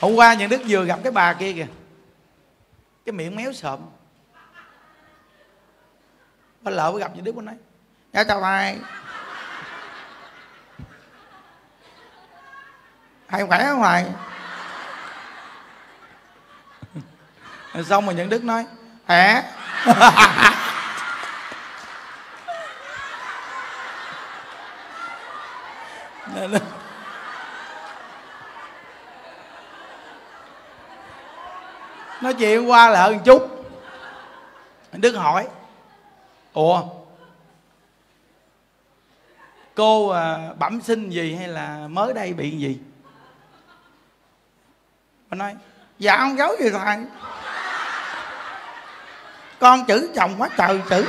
hôm qua những đức vừa gặp cái bà kia kìa. Cái miệng méo sợm. Bà lỡ mới gặp những đức, bà nói dạ chào thầy thầy khỏe không thầy xong rồi những đức nói khỏe nói chuyện qua lại một chút. Đức hỏi ủa cô à, bẩm sinh gì hay là mới đây bị gì? Bà nói dạ không giấu gì thầy? Con chữ chồng quá trời chữ.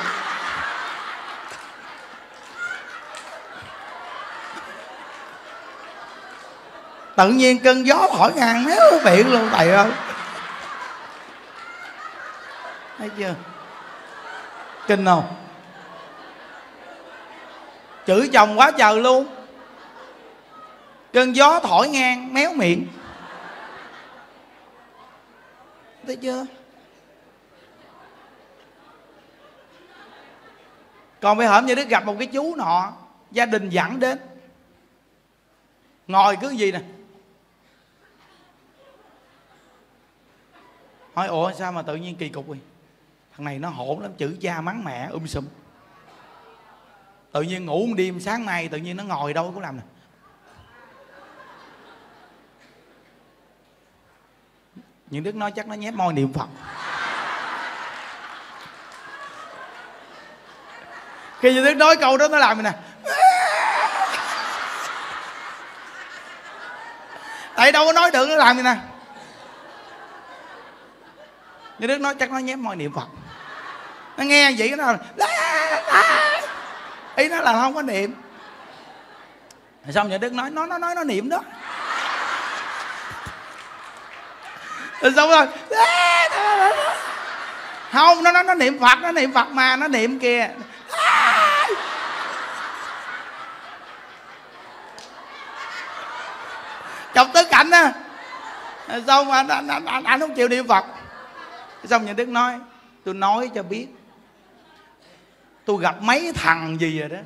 Tự nhiên cơn gió thổi ngang méo miệng luôn thầy ơi thấy chưa? Kinh không? Chữ chồng quá trời luôn. Cơn gió thổi ngang, méo miệng. Thấy chưa? Còn bây hổm như đức gặp một cái chú nọ, gia đình dẫn đến. Ngồi cứ gì nè? Hỏi, ủa, sao mà tự nhiên kỳ cục vậy? Thằng này nó hỗn lắm, chữ cha mắng mẹ um sùm. Tự nhiên ngủ một đêm, sáng mai tự nhiên nó ngồi đâu có làm nè. Những đức nói chắc nó nhép môi niệm phật. Khi những đức nói câu đó nó làm này nè? Tại đâu có nói được nó làm gì nè? Như đức nói chắc nó nhép môi niệm phật nó nghe vậy nó ý nó là không có niệm. Xong nhà đức nói nó nó nói nó niệm đó. Rồi xong rồi không nó nó nó niệm phật nó niệm phật mà nó niệm kìa. Chọc tới cảnh á xong mà anh, anh, anh, anh, anh không chịu niệm phật. Xong nhà đức nói tôi nói cho biết tôi gặp mấy thằng gì rồi đó.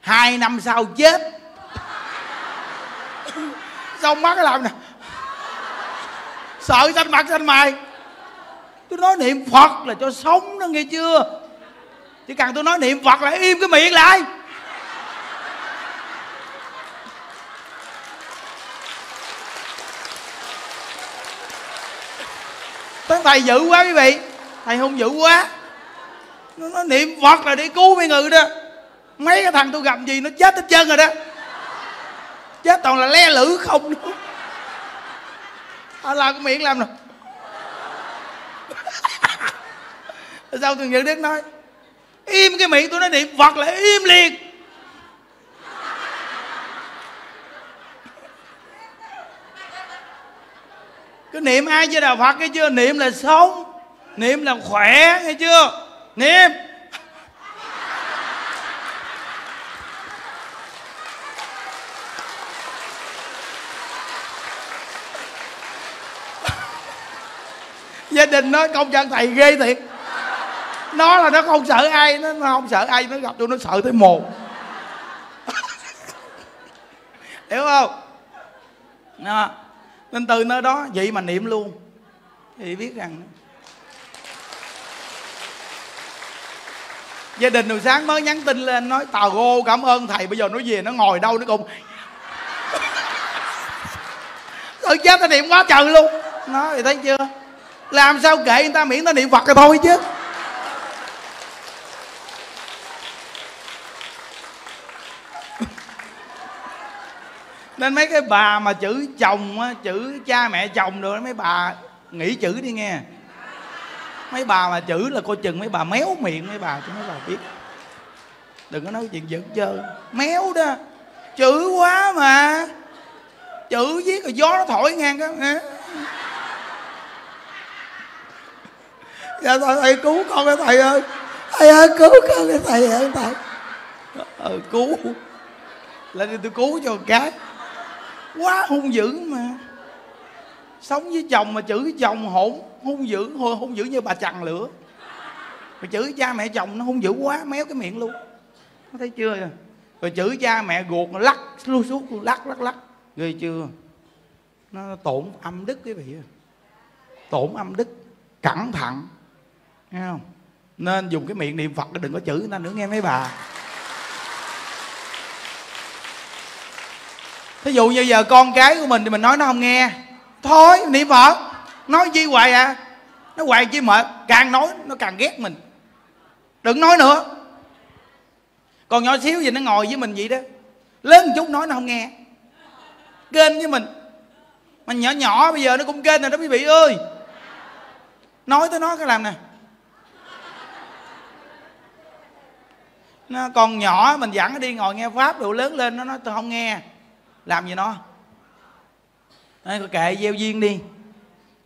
Hai năm sau chết. Xong mắt cái làm nè. Sợ xanh mặt xanh mày tôi nói niệm phật là cho sống đó, nghe chưa? Chỉ cần tôi nói niệm phật là im cái miệng lại. Tấn thầy dữ quá quý vị. Thầy hung dữ quá nó, nó niệm Phật là để cứu mấy người đó. Mấy cái thằng tôi gặp gì nó chết hết chân rồi đó. Chết toàn là le lử không nữa. À, Làm cái miệng làm nè Sao thường nhận Đức nói Im cái miệng tôi nói niệm Phật là im liền. Cứ niệm ai chứ đạo phật cái chưa? Niệm là sống niệm là khỏe nghe chưa? Niệm gia đình nó công nhận thầy ghê thiệt. Nó là nó không sợ ai nó, nó không sợ ai nó gặp tôi nó sợ tới một hiểu không? Nên từ nơi đó vậy mà niệm luôn. Thì biết rằng gia đình hồi sáng mới nhắn tin lên, nói, tào gô, cảm ơn thầy. Bây giờ nó về, nó ngồi đâu nó cũng. Tôi chết ta niệm quá trời luôn. Nó thì thấy chưa? Làm sao kệ người ta miễn ta niệm phật rồi thôi chứ. Nên mấy cái bà mà chữ chồng á, chữ cha mẹ chồng rồi mấy bà nghĩ chữ đi nghe mấy bà mà chữ là coi chừng mấy bà méo miệng mấy bà cho mấy bà biết. Đừng có nói chuyện giỡn chơi. Méo đó. Chữ quá mà. Chữ viết rồi gió nó thổi ngang đó dạ thầy, thầy cứu con cái thầy ơi. Thầy ơi cứu con cái thầy ơi thầy. Ờ cứu. Lên đi tôi cứu cho một cái. Quá hung dữ mà. Sống với chồng mà chữ chồng hỗn hung dữ hung dữ như bà chằn lửa. Mà chửi cha mẹ chồng nó hung dữ quá, méo cái miệng luôn. Có thấy chưa? Rồi chửi cha mẹ ruột nó lắc lu suốt lắc lắc lắc. Ghê chưa? Nó tổn âm đức quý vị tổn âm đức cẩn thận. Nghe không? Nên dùng cái miệng niệm phật, đừng có chửi người ta nữa, nghe mấy bà. Thí dụ như giờ con cái của mình thì mình nói nó không nghe. Thôi, niệm phật nói chi hoài à? Nó hoài chi mệt càng nói nó càng ghét mình. Đừng nói nữa. Còn nhỏ xíu gì nó ngồi với mình vậy đó. Lớn một chút nói nó không nghe. Kênh với mình. Mà nhỏ nhỏ bây giờ nó cũng kênh rồi đó quý vị ơi. Nói tới nó cái làm nè. Nó còn nhỏ mình dẫn nó đi ngồi nghe pháp đủ lớn lên nó nói tôi không nghe. Làm gì nó? Nói, kệ gieo duyên đi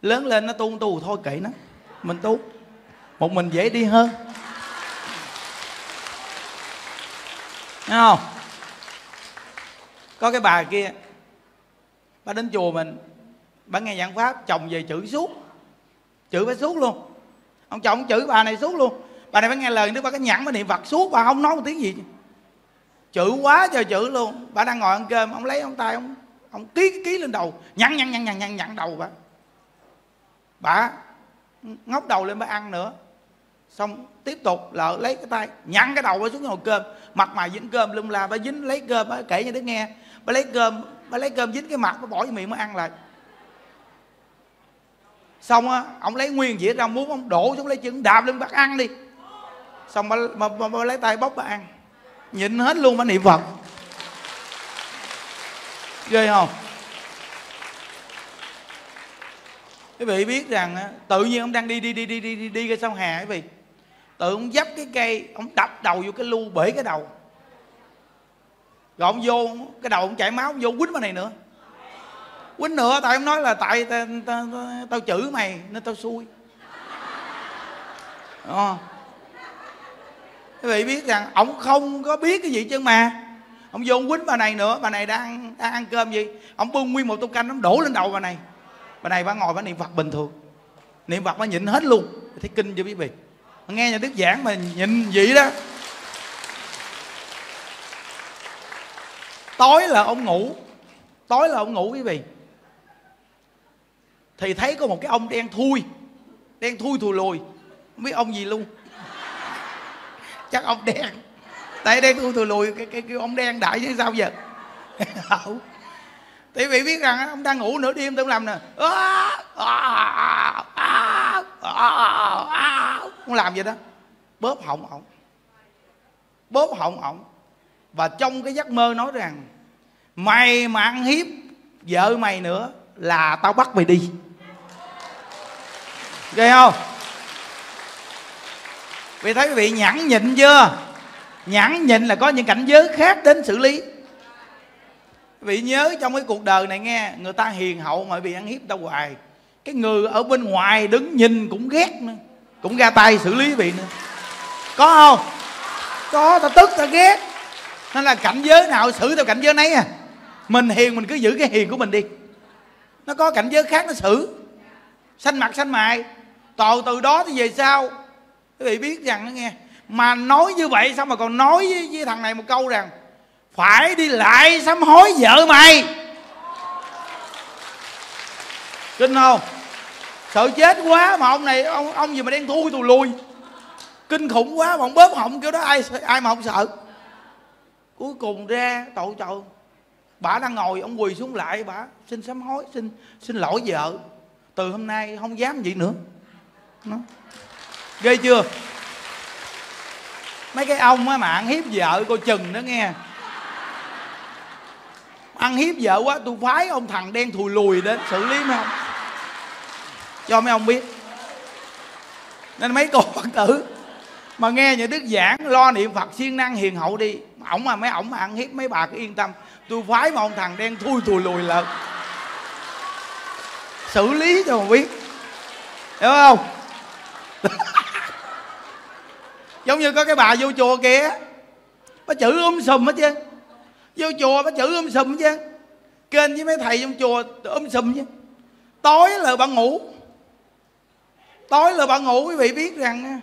lớn lên nó tu tu thôi, kệ nó. Mình tu. Một mình dễ đi hơn. Thấy không? Có cái bà kia, bà đến chùa mình, bà nghe giảng pháp, chồng về chửi suốt. Chửi phải suốt luôn. Ông chồng chửi bà này suốt luôn. Bà này phải nghe lời nếu bà, cái nhẫn bà niệm phật suốt, bà không nói một tiếng gì. Chửi quá trời chửi luôn. Bà đang ngồi ăn cơm, ông lấy ông tay, ông ông ký ký lên đầu. Nhăn nhăn nhăn nhăn nhăn nhăn đầu bà bà ngóc đầu lên bà ăn nữa. Xong tiếp tục lợ lấy cái tay nhăn cái đầu bà xuống ngồi cơm. Mặt mày dính cơm lung la bà dính lấy cơm bà kể cho đứa nghe. Bà lấy cơm bà lấy cơm dính cái mặt bà bỏ vô miệng mới ăn lại. Xong á ông lấy nguyên dĩa ra muốn ông đổ xuống lấy chừng đạp lên bắt ăn đi. Xong bà, bà, bà, bà lấy tay bóc bà ăn. Nhịn hết luôn bà niệm phật. Ghê không? Quý vị biết rằng tự nhiên ông đang đi đi đi đi đi đi, đi ra sông hà quý vị. Tự ông dấp cái cây ông đập đầu vô cái lu bể cái đầu. Rồi ông vô cái đầu ông chảy máu ông vô quýnh bên này nữa. Quýnh nữa tại ông nói là tại tao, tao, tao, ta, chửi mày nên tao xui. À. quý vị biết rằng ông không có biết cái gì chứ mà. Ông vô ông quýnh bà này nữa bà này đang đang ăn cơm gì? Ông bưng nguyên một tô canh ông đổ lên đầu bà này bà này bà ngồi bà niệm phật bình thường. Niệm phật bà nhịn hết luôn. Thấy kinh chưa quý vị. Nghe nhà đức giảng mà nhìn vậy đó. Tối là ông ngủ. Tối là ông ngủ quý vị. Thì thấy có một cái ông đen thui. Đen thui thùi lùi. Không biết ông gì luôn. Chắc ông đen. Tại đen thui thùi lùi cái, cái, cái ông đen đại chứ sao giờ? thì vị biết rằng ông đang ngủ nửa đêm, tôi làm nè. Ông làm vậy đó. Bóp họng ổng. Bóp họng ổng. Và trong cái giấc mơ nói rằng, mày mà ăn hiếp vợ mày nữa là tao bắt mày đi. Ghê không? Vì thấy quý vị nhẫn nhịn chưa? Nhẫn nhịn là có những cảnh giới khác đến xử lý vị nhớ trong cái cuộc đời này nghe người ta hiền hậu mà bị ăn hiếp tao hoài. Cái người ở bên ngoài đứng nhìn cũng ghét nữa cũng ra tay xử lý vị nữa. Có không? Có ta tức ta ghét. Nên là cảnh giới nào xử theo cảnh giới nấy à. Mình hiền mình cứ giữ cái hiền của mình đi. Nó có cảnh giới khác nó xử. Xanh mặt xanh mày từ từ đó thì về sau. Quý vị biết rằng đó nghe mà nói như vậy sao mà còn nói với, với thằng này một câu rằng phải đi lại sám hối vợ mày. Kinh không? Sợ chết quá mà ông này, ông ông gì mà đen thui tù lùi. Kinh khủng quá mà ông bóp họng kiểu đó, ai ai mà không sợ. Cuối cùng ra, tội trời. Bà đang ngồi, ông quỳ xuống lại, bà, xin sám hối, xin xin lỗi vợ. Từ hôm nay không dám vậy nữa. Nó. Ghê chưa? Mấy cái ông á, mạng hiếp vợ cô chừng đó nghe ăn hiếp vợ quá, tôi phái ông thằng đen thùi lùi đến xử lý mấy ông. Cho mấy ông biết. Nên mấy cô phật tử mà nghe những đức giảng, lo niệm phật siêng năng hiền hậu đi. Ổng mà mấy ổng mà ăn hiếp mấy bà cứ yên tâm. Tôi phái một ông thằng đen thui thùi lùi lợn xử lý cho mà biết. Hiểu không? Giống như có cái bà vô chùa kìa. Bà chữ um sùm hết chứ vô chùa bà chữ um sùm chứ. Kênh với mấy thầy trong chùa ôm sùm chứ. Tối là bà ngủ. Tối là bà ngủ, quý vị biết rằng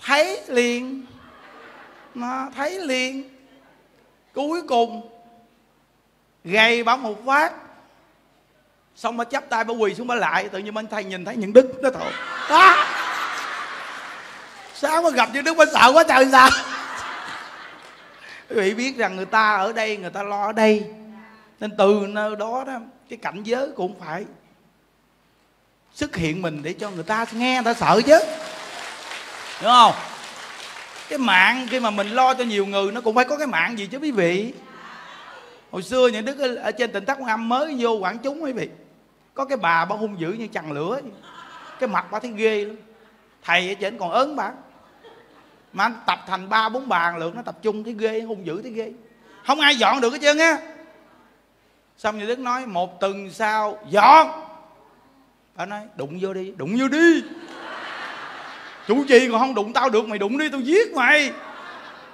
thấy liền. Mà thấy liền. Cuối cùng, gầy bà một phát. Xong bà chắp tay bà quỳ xuống bà lại, tự nhiên bên thầy nhìn thấy những đức đó thôi à! sáng mà gặp những đức bà sợ quá trời sao? Quý vị biết rằng người ta ở đây, người ta lo ở đây. Nên từ nơi đó đó, cái cảnh giới cũng phải xuất hiện mình để cho người ta nghe, người ta sợ chứ. Đúng không? Cái mạng khi mà mình lo cho nhiều người, nó cũng phải có cái mạng gì chứ, quý vị? Hồi xưa những đức ở trên tỉnh thất quan âm mới vô quảng chúng quý vị. Có cái bà bà hung dữ như chằn lửa cái mặt bà thấy ghê lắm. Thầy ở trên còn ớn bà mà anh tập thành ba, bốn bàn lượng nó tập trung cái ghê, hung dữ cái ghê. Không ai dọn được hết trơn á. Xong như đức nói, một tuần sau, dọn. Bà nói, đụng vô đi, đụng vô đi. Chủ trì, còn không đụng tao được mày đụng đi, tao giết mày.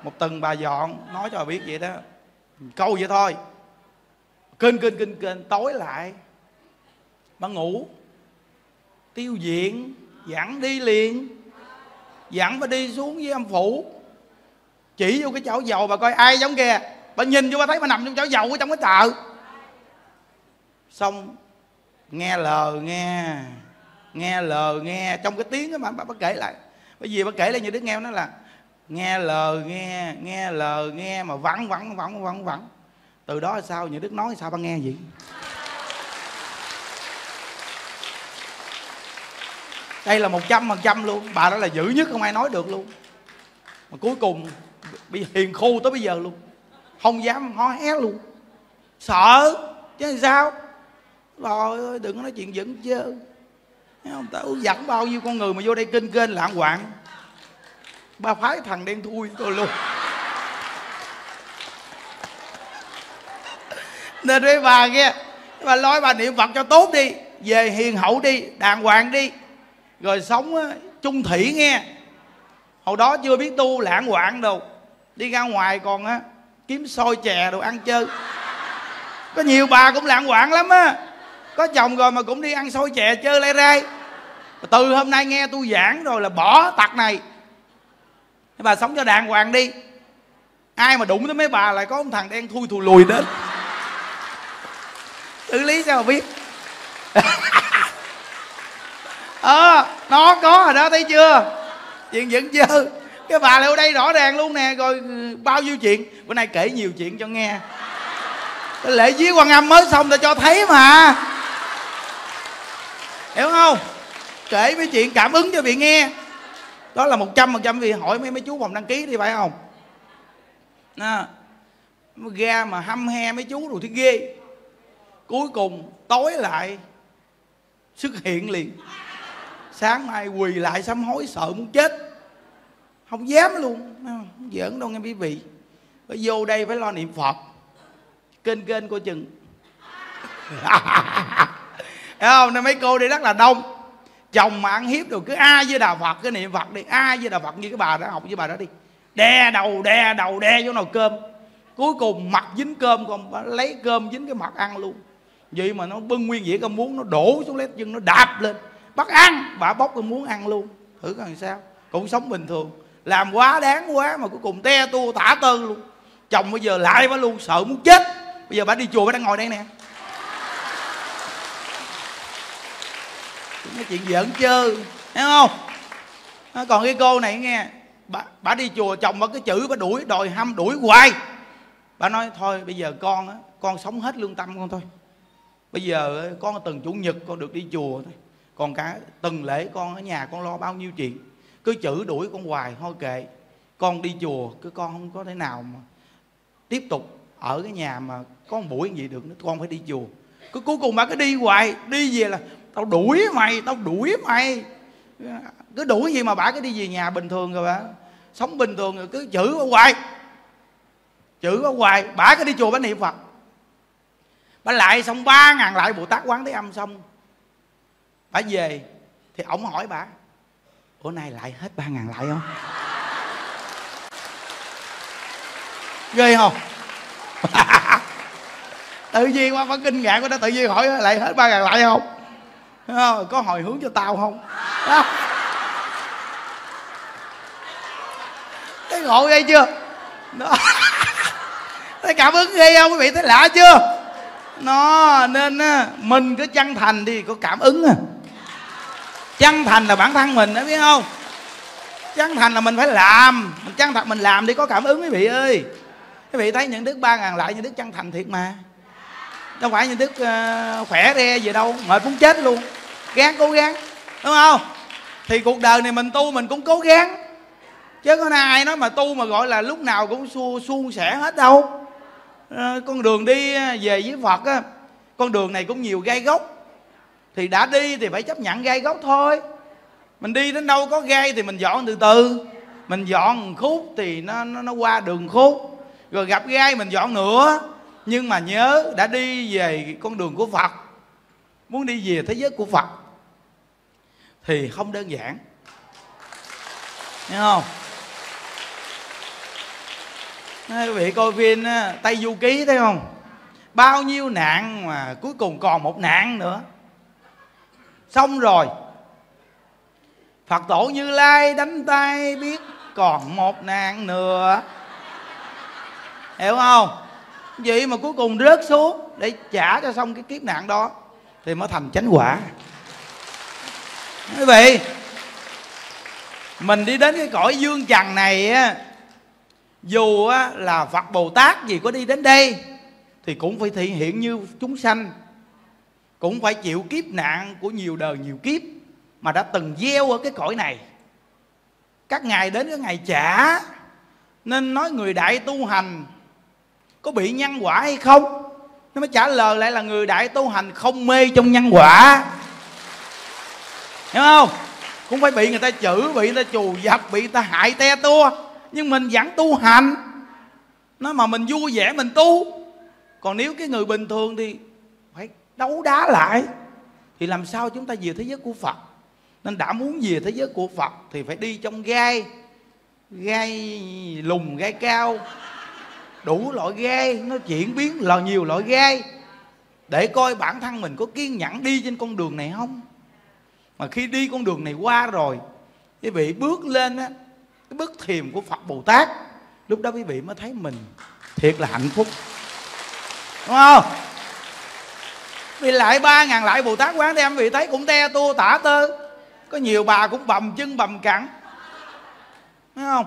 Một tuần bà dọn, nói cho bà biết vậy đó. Câu vậy thôi. Kênh kênh kênh kênh, tối lại. Bà ngủ. Tiêu diện dặn đi liền dặn bà đi xuống với âm phủ chỉ vô cái chảo dầu bà coi ai giống kia. Bà nhìn vô bà thấy bà nằm trong chảo dầu ở trong cái chợ xong nghe lờ nghe nghe lờ nghe. Trong cái tiếng đó mà bà, bà kể lại. Bởi vì bà kể lại như đứa nghe nó là nghe lờ nghe nghe lờ nghe mà vắng vắng vắng vắng vắng từ đó là sao như đức nói sao bà nghe vậy? Đây là một trăm phần trăm luôn. Bà đó là dữ nhất, không ai nói được luôn. Mà cuối cùng bị hiền khu tới bây giờ luôn. Không dám hó hé luôn. Sợ, chứ sao? Rồi ơi, đừng có nói chuyện dẫn chơ không? Tao dẫn bao nhiêu con người mà vô đây kinh kênh lạng hoạn ba phái thằng đen thui tôi luôn. Nên với bà kia bà nói bà niệm phật cho tốt đi. Về hiền hậu đi, đàng hoàng đi rồi sống á, chung thủy nghe. Hồi đó chưa biết tu lãng hoạn đâu. Đi ra ngoài còn á kiếm xôi chè đồ ăn chơi. Có nhiều bà cũng lãng hoạn lắm á. Có chồng rồi mà cũng đi ăn xôi chè chơi lê rai. Từ hôm nay nghe tôi giảng rồi là bỏ tặc này. Bà sống cho đàng hoàng đi. Ai mà đụng tới mấy bà lại có ông thằng đen thui thù lùi đến. Xử lý sao mà biết. ờ à, nó có rồi đó thấy chưa? Chuyện vẫn chưa. Cái bà lại ở đây rõ ràng luôn nè rồi ừ, bao nhiêu chuyện? Bữa nay kể nhiều chuyện cho nghe. Cái lễ viếng quan âm mới xong ta cho thấy mà. Hiểu không? Kể mấy chuyện cảm ứng cho vị nghe. Đó là một trăm phần trăm vì hỏi mấy mấy chú phòng đăng ký đi phải không? À, ra mà hăm he mấy chú rồi thì ghê. Cuối cùng tối lại xuất hiện liền sáng mai quỳ lại sám hối, sợ muốn chết. Không dám luôn. Không? Giỡn đâu nghe quý vị. Phải vô đây phải lo niệm phật. Kênh kênh cô chừng. Thấy không? Nên mấy cô đi rất là đông. Chồng mà ăn hiếp rồi cứ a với đà phật cái niệm phật đi. A với đà phật như cái bà đã học với bà đó đi. Đè đầu đè đầu, đè vô nồi cơm. Cuối cùng mặt dính cơm, còn lấy cơm dính cái mặt ăn luôn. Vậy mà nó bưng nguyên dĩa cơm muốn nó đổ xuống lấy chân, nó đạp lên bắt ăn bà bóc con muốn ăn luôn. Thử coi sao. Cũng sống bình thường. Làm quá đáng quá mà cuối cùng te tua tả tơ luôn. Chồng bây giờ lại bà luôn sợ muốn chết. Bây giờ bà đi chùa bà đang ngồi đây nè. Cái chuyện giỡn chơi thấy không? Còn cái cô này nghe bà, bà đi chùa chồng bà cái chữ bà đuổi đòi hâm đuổi hoài. Bà nói thôi bây giờ con á con sống hết lương tâm con thôi. Bây giờ con từng chủ nhật con được đi chùa thôi còn cả từng lễ con ở nhà con lo bao nhiêu chuyện, cứ chữ đuổi con hoài, thôi kệ. Con đi chùa, cứ con không có thể nào mà tiếp tục ở cái nhà mà có một buổi gì được nữa, con phải đi chùa. Cứ cuối cùng bà cứ đi hoài, đi về là tao đuổi mày, tao đuổi mày. Cứ đuổi gì mà bà cứ đi về nhà bình thường rồi bà sống bình thường rồi cứ chửi ở hoài chửi ở hoài bà cứ đi chùa bà niệm phật. Bà lại xong ba ngàn lại bồ tát quán thế âm xong bà về thì ổng hỏi bà bữa nay lại hết ba ngàn lại không? Ghê không? Tự nhiên quá phải kinh ngạc quá đó tự nhiên hỏi lại hết ba ngàn lại không? Có hồi hướng cho tao không? Đó. cái ngộ đây chưa? Đó. thấy cảm ứng ghê không? Quý vị thấy lạ chưa? Nó nên mình cứ chân thành đi có cảm ứng à chân thành là bản thân mình đó biết không? Chân thành là mình phải làm. Mình chân thật mình làm đi có cảm ứng quý vị ơi. Quý vị thấy những đức ba ngàn lại những đức chân thành thiệt mà. Đâu phải những đức uh, ờ, khỏe re gì đâu mệt muốn chết luôn. Gắng cố gắng đúng không? Thì cuộc đời này mình tu mình cũng cố gắng. Chứ có ai nói mà tu mà gọi là lúc nào cũng suôn, suôn sẻ hết đâu. À, con đường đi ờ, về với phật á con đường này cũng nhiều gai gốc thì đã đi thì phải chấp nhận gai góc thôi. Mình đi đến đâu có gai thì mình dọn từ từ. Mình dọn khúc thì nó nó, nó qua đường khúc. Rồi gặp gai mình dọn nữa. Nhưng mà nhớ đã đi về con đường của phật. Muốn đi về thế giới của phật thì không đơn giản. Nghe không? Quý vị coi phim tây du ký thấy không? Bao nhiêu nạn mà cuối cùng còn một nạn nữa xong rồi. Phật tổ như lai đánh tay biết còn một nạn nữa. Hiểu không? Vậy mà cuối cùng rớt xuống để trả cho xong cái kiếp nạn đó thì mới thành chánh quả. Quý vị mình đi đến cái cõi dương trần này á dù á, là phật bồ tát gì có đi đến đây thì cũng phải thị hiện như chúng sanh cũng phải chịu kiếp nạn của nhiều đời nhiều kiếp mà đã từng gieo ở cái cõi này. Các ngài đến cái ngày trả, nên nói người đại tu hành có bị nhân quả hay không? Nó mới trả lời lại là người đại tu hành không mê trong nhân quả. Hiểu không? Cũng phải bị người ta chửi, bị người ta chù dập, bị người ta hại te tua. Nhưng mình vẫn tu hành. Nó mà mình vui vẻ mình tu. Còn nếu cái người bình thường thì đấu đá lại, thì làm sao chúng ta về thế giới của phật? Nên đã muốn về thế giới của phật thì phải đi trong gai gai lùng, gai cao, đủ loại gai, nó chuyển biến là nhiều loại gai, để coi bản thân mình có kiên nhẫn đi trên con đường này không? Mà khi đi con đường này qua rồi, quý vị bước lên á, cái bước thiềm của phật bồ tát, lúc đó quý vị mới thấy mình thiệt là hạnh phúc. Đúng không? Vì lại ba ngàn lại bồ tát quán đem vị thấy cũng te tua tả tơ. Có nhiều bà cũng bầm chân, bầm cẳng. Thấy không?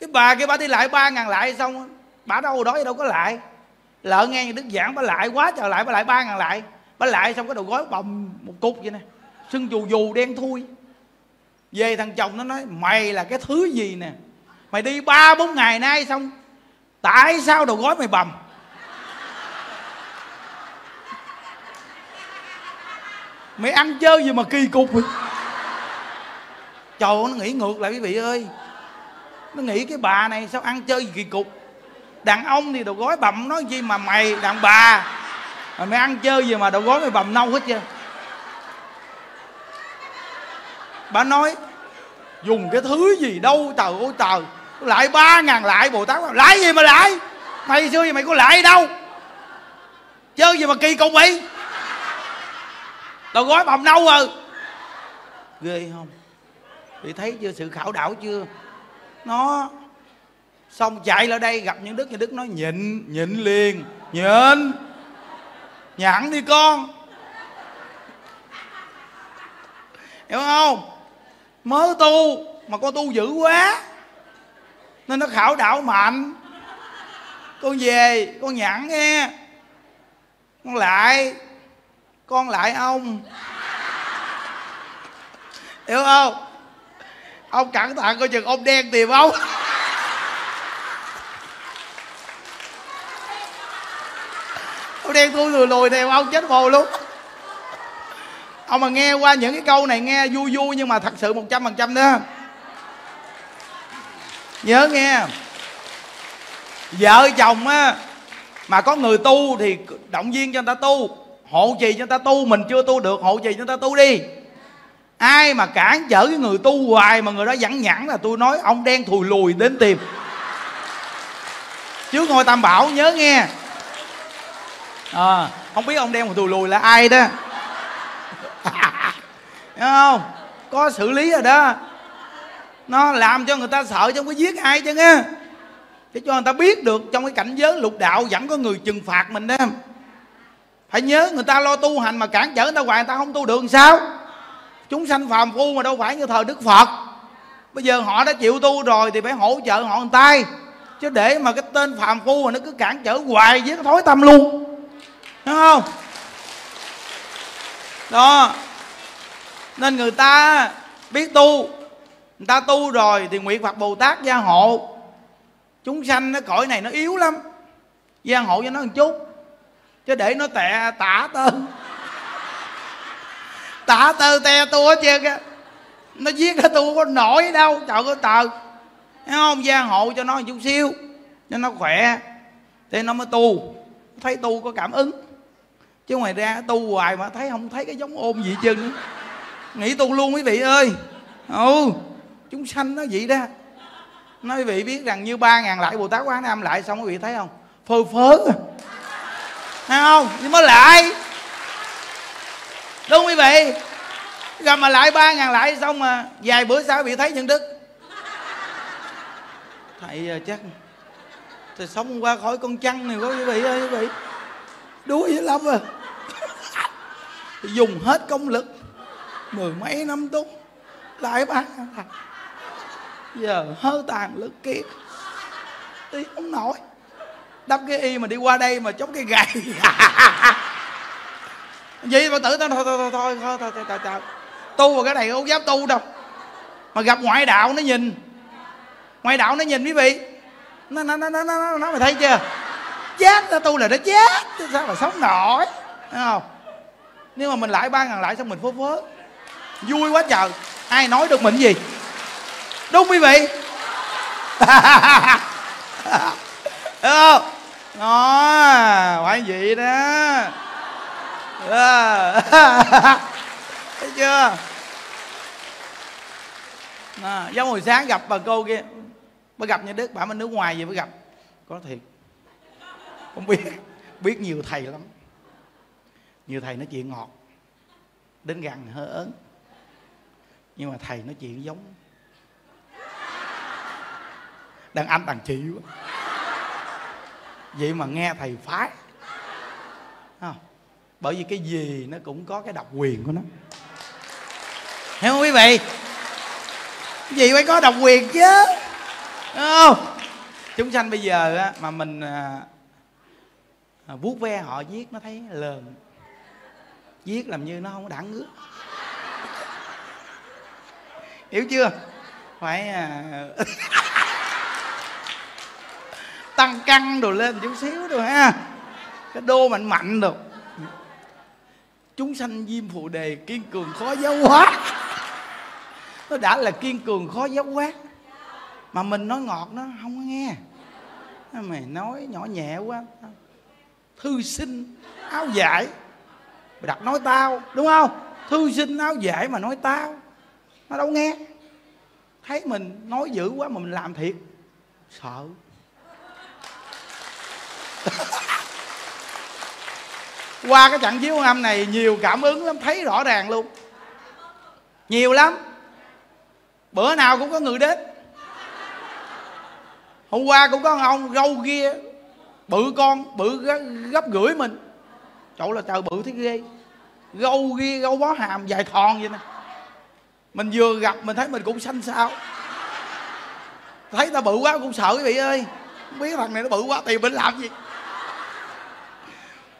Cái bà kia bà đi lại ba ngàn lại xong, bà đâu đó đâu có lại. Lỡ nghe đức giảng, bà lại quá trời lại, bà lại ba ngàn lại. Bà lại xong cái đầu gói bầm một cục vậy nè. Sưng dù dù đen thui. Về thằng chồng nó nói, mày là cái thứ gì nè? Mày đi ba bốn ngày nay xong, tại sao đầu gói mày bầm? Mày ăn chơi gì mà kỳ cục vậy? Trời nó nghĩ ngược lại quý vị ơi. Nó nghĩ cái bà này sao ăn chơi gì kỳ cục? Đàn ông thì đầu gói bầm nói gì mà mày, đàn bà? Mà mày ăn chơi gì mà đầu gói mày bầm nâu hết chưa bà nói, dùng cái thứ gì đâu tờ ô tờ lại ba ngàn lại, bồ tát lại gì mà lại? Mày xưa gì mày có lại đâu? Chơi gì mà kỳ cục vậy? Đầu gói bầm nâu rồi. Ghê không? Thì thấy chưa, sự khảo đảo chưa? Nó xong chạy lại đây, gặp những đức những đức nói, nhịn nhịn liền, nhịn. Nhẵn đi con. Hiểu không? Mới tu mà con tu dữ quá, nên nó khảo đảo mạnh. Con về, con nhẵn nghe, con lại con lại ông. Hiểu không? Ông cẩn thận coi chừng ông đen tìm ông. Ông đen thui lùi lùi theo ông chết bồ luôn. Ông mà nghe qua những cái câu này nghe vui vui nhưng mà thật sự một trăm phần trăm đó. Nhớ nghe. Vợ chồng á, mà có người tu thì động viên cho người ta tu hộ trì cho ta tu mình chưa tu được hộ trì cho ta tu đi. Ai mà cản trở cái người tu hoài mà người đó dặn nhẵn là tôi nói ông đen thùi lùi đến tìm. Trước ngôi tam bảo nhớ nghe. À, không biết ông đen một lùi là ai đó. Thấy không? Có xử lý rồi đó. Nó làm cho người ta sợ chứ không có giết ai chứ nghe. Để cho người ta biết được trong cái cảnh giới lục đạo vẫn có người trừng phạt mình đó phải nhớ người ta lo tu hành mà cản trở, người ta hoài, người ta không tu được làm sao? Chúng sanh phàm phu mà đâu phải như thời đức phật. Bây giờ họ đã chịu tu rồi thì phải hỗ trợ họ một tay. Chứ để mà cái tên phàm phu mà nó cứ cản trở hoài với cái thói tâm luôn. Đúng không? Đó. Nên người ta biết tu, người ta tu rồi thì nguyện phật bồ tát gia hộ. Chúng sanh nó cõi này nó yếu lắm. Gia hộ cho nó một chút chứ để nó tè, tả tơ. Tả tơ te tua chưa kìa nó giết cái tu có nổi đâu. Trời ơi, tờ. Thấy không? Gia hộ cho nó một chút xíu, cho nó khỏe. Thì nó mới tu. Thấy tu có cảm ứng. Chứ ngoài ra tu hoài mà thấy không thấy cái giống ôm gì chân nghĩ tu luôn quý vị ơi. Ừ chúng sanh nó vậy đó. Nói quý vị biết rằng như ba ngàn lại bồ tát quán nam lại, xong quý vị thấy không? Phơ phớ thấy không? Nhưng mới lại. Đúng quý vị. Gặp mà lại ba ngàn lại xong mà vài bữa sau bị thấy nhân đức. Thầy à, chắc thầy sống qua khỏi con chăn này quá quý vị ơi, quý vị. Đuối dữ lắm à. Dùng hết công lực. Mười mấy năm tu lại ba ngàn giờ hơi tàn lực kiệt đi không nổi đắp cái y mà đi qua đây mà chống cái gậy gì mà tử nó thôi thôi thôi thôi thôi thôi thôi, thôi, thôi. tu vào cái này không dám tu đâu. Mà gặp ngoại đạo nó nhìn. Ngoại đạo nó nhìn quý vị. Nó nó nó nó nó nó mày thấy chưa? Chết nó tu là nó chết. Sao mà sống nổi thấy không? Nếu mà mình lại ba ngàn lại xong mình phớ phớ. Vui quá trời. Ai nói được mình gì? Đúng quý vị. Đúng không? Đó phải vậy đó. Thấy chưa? À, giống hồi sáng gặp bà cô kia. Mới gặp như đức bà bên nước ngoài gì mới gặp? Có thiệt. Không biết. Biết nhiều thầy lắm. Nhiều thầy nói chuyện ngọt. Đến gần hơi ớn. Nhưng mà thầy nói chuyện giống. Đàn anh đàn chị quá vậy mà nghe thầy phái. Không? bởi vì cái gì nó cũng có cái độc quyền của nó. Hiểu không quý vị? Gì phải có độc quyền chứ? Đúng không? Chúng sanh bây giờ á, mà mình à, à, vuốt ve họ giết nó thấy lờn. Giết làm như nó không có đẳng ngứa. Hiểu chưa? Phải à, tăng cân đồ lên chút xíu rồi ha. Cái đô mạnh mạnh đồ. Chúng sanh diêm phụ đề kiên cường khó giáo hóa. Nó đã là kiên cường khó giáo hóa. Mà mình nói ngọt nó không có nghe. Mày nói nhỏ nhẹ quá. Thư sinh áo giải. Mày đặt nói tao, đúng không? Thư sinh áo giải mà nói tao, nó đâu nghe. Thấy mình nói dữ quá mà mình làm thiệt. Sợ qua cái trận chiếu âm này nhiều cảm ứng lắm, thấy rõ ràng luôn. Nhiều lắm. Bữa nào cũng có người đến. Hôm qua cũng có ông gâu kia bự con, bự gấp gửi mình. Chỗ là trời bự thế ghê. Gâu kia gâu bó hàm, dài thòn vậy nè. Mình vừa gặp mình thấy mình cũng xanh xao. Thấy ta bự quá cũng sợ quý vị ơi. Không biết thằng này nó bự quá tìm mình làm gì?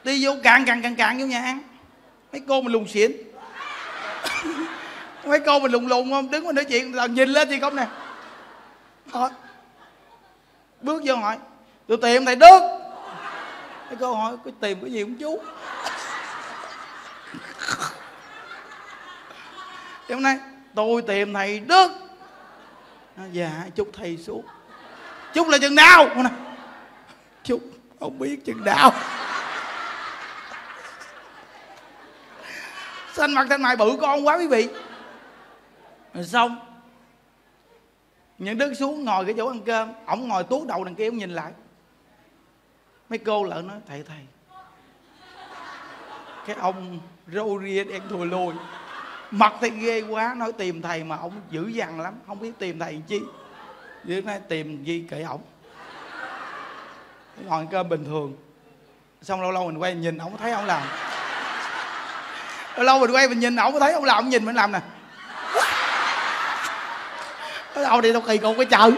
Đi vô càng càng càng càng vô nhà ăn. Mấy cô mình lùng xỉn. Mấy cô mình lùng lùng không? Đứng mà nói chuyện là nhìn lên thì không nè. Thôi. Bước vô hỏi tôi tìm thầy đức. Mấy cô hỏi có tìm cái gì không chú? Thì hôm nay, tôi tìm thầy đức. Dạ chúc thầy xuống. Chúc là chừng nào? Chúc, không biết chừng nào. Thanh mặt thanh mày bự con quá quý vị. Rồi xong. Những đứa xuống ngồi cái chỗ ăn cơm, ổng ngồi tuốt đầu đằng kia ông nhìn lại. Mấy cô lợn nói, thầy thầy. Cái ông râu ria đen thùi lùi. Mặt thì ghê quá, nói tìm thầy mà ông dữ dằn lắm, không biết tìm thầy chi. Dưới nói, tìm gì kệ ổng. Ngồi cơm bình thường. Xong lâu lâu mình quay nhìn, ổng thấy ổng làm lâu mình quay mình nhìn, ổng thấy, ổng làm, ổng nhìn, mình làm nè. Cái đầu đi đâu kỳ cục cái chợ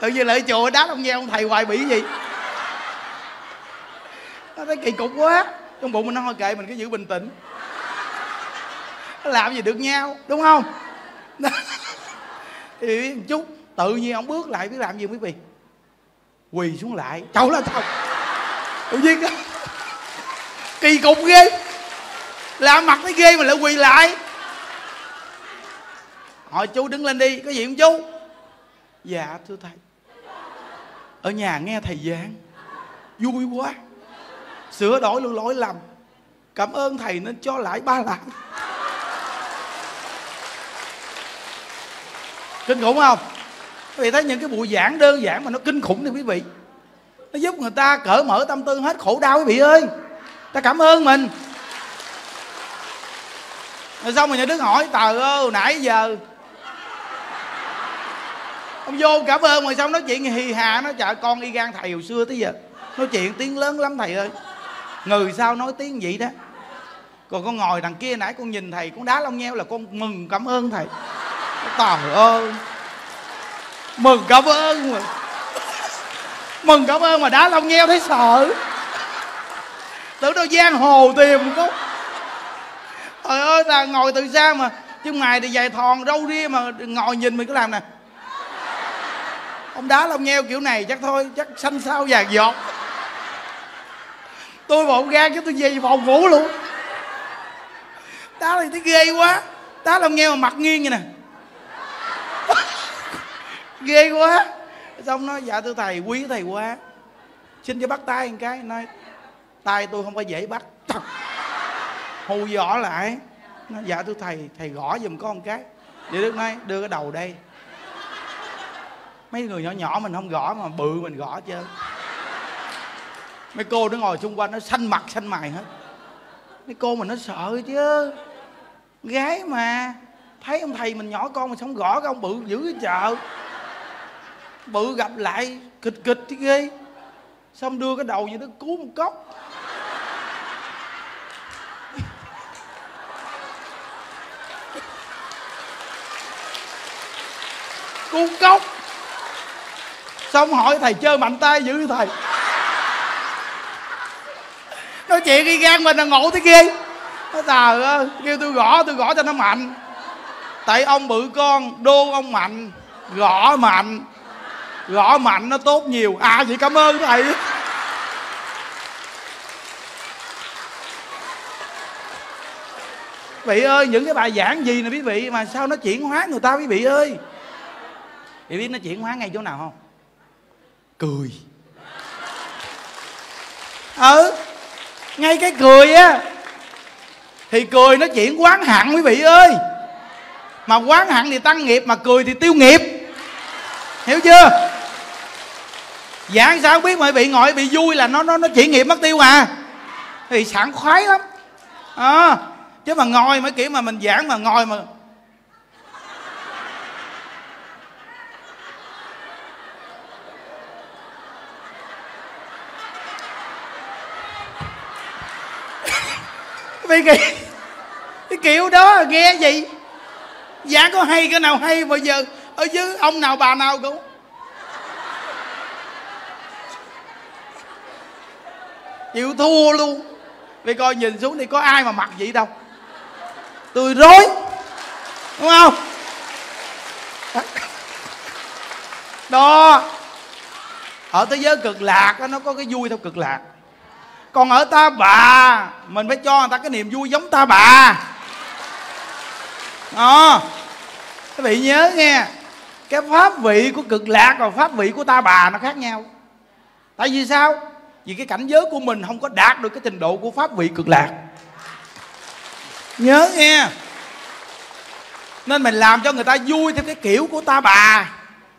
tự nhiên lại chùa, đá ông nghe ông thầy hoài bị gì nó thấy kỳ cục quá. Trong bụng mình nó thôi kệ mình, cứ giữ bình tĩnh. Nó làm gì được nhau, đúng không? Thì một chút, tự nhiên ông bước lại, biết làm gì quý vị quỳ xuống lại. Chậu là chậu tự nhiên kỳ cục ghê làm mặt thấy ghê mà lại quỳ lại. Hỏi chú đứng lên đi, có gì không chú? Dạ thưa thầy. Ở nhà nghe thầy giảng. Vui quá. Sửa đổi luôn lỗi lầm. Cảm ơn thầy nên cho lại ba lần kinh khủng không? Quý vị thấy những cái buổi giảng đơn giản mà nó kinh khủng thì quý vị. Nó giúp người ta cởi mở tâm tư hết khổ đau quý vị ơi. Ta cảm ơn mình rồi xong rồi nhà đức hỏi? Tờ ơi, nãy giờ ông vô cảm ơn rồi xong nói chuyện hì hà nó trời, con y gan thầy hồi xưa tới giờ. Nói chuyện tiếng lớn lắm thầy ơi. Người sao nói tiếng vậy đó. Còn con ngồi đằng kia nãy con nhìn thầy con đá lông nheo là con mừng cảm ơn thầy. Trời ơi. Mừng cảm ơn mà. Mừng cảm ơn mà đá lông nheo thấy sợ. Tưởng đâu giang hồ tìm có là ngồi từ xa mà. Chứ ngày thì dài thòn, râu ria mà ngồi nhìn mình cứ làm nè. Ông đá lông nheo kiểu này chắc thôi, chắc xanh sao vàng giọt. Tôi bộn gan chứ tôi về phòng ngủ luôn. Đá này thấy ghê quá. Đá lông nheo mà mặt nghiêng vậy nè. Ghê quá. Xong nói dạ thưa thầy, quý thầy quá. Xin cho bắt tay một cái, nói, tay tôi không có dễ bắt. Hù dọ lại nói dạ thưa thầy thầy gõ giùm con cái. Vậy đức nói đưa cái đầu đây. Mấy người nhỏ nhỏ mình không gõ mà bự mình gõ chứ. Mấy cô nó ngồi xung quanh nó xanh mặt, xanh mày hết. Mấy cô mình nó sợ chứ. Gái mà. Thấy ông thầy mình nhỏ con mà sống gõ cái ông bự dữ cái chợ bự gặp lại, kịch kịch chứ ghê. Xong đưa cái đầu như nó cứu một cốc cứu cốc. Xong hỏi thầy chơi mạnh tay dữ thầy. Nói chuyện đi gan mình là ngộ thế kia. nó trời ơi, kêu tôi gõ tôi gõ cho nó mạnh. Tại ông bự con, đô ông mạnh, gõ mạnh. Gõ mạnh nó tốt nhiều. À vậy cảm ơn thầy. Vị ơi, những cái bài giảng gì nè quý vị mà sao nó chuyển hóa người ta quý vị ơi? Quý biết nó chuyển hóa ngay chỗ nào không? Cười. Ừ ngay cái cười á thì cười nó chuyển quán hận quý vị ơi. Mà quán hận thì tăng nghiệp mà cười thì tiêu nghiệp. Hiểu chưa? Giảng sao biết mà bị ngồi bị vui là nó nó nó chuyển nghiệp mất tiêu à? Thì sảng khoái lắm. À, chứ mà ngồi mấy kiểu mà mình giảng mà ngồi mà vì cái, cái kiểu đó nghe gì dạ có hay cái nào hay bây giờ ở dưới ông nào bà nào cũng chịu thua luôn. Vì coi nhìn xuống thì có ai mà mặc vậy đâu. Tôi rối. Đúng không? Đó. Ở thế giới cực lạc nó có cái vui theo cực lạc còn ở ta bà, mình phải cho người ta cái niềm vui giống ta bà. Đó. Các vị nhớ nghe, cái pháp vị của cực lạc và pháp vị của ta bà nó khác nhau. Tại vì sao? Vì cái cảnh giới của mình không có đạt được cái trình độ của pháp vị cực lạc. Nhớ nghe. Nên mình làm cho người ta vui theo cái kiểu của ta bà.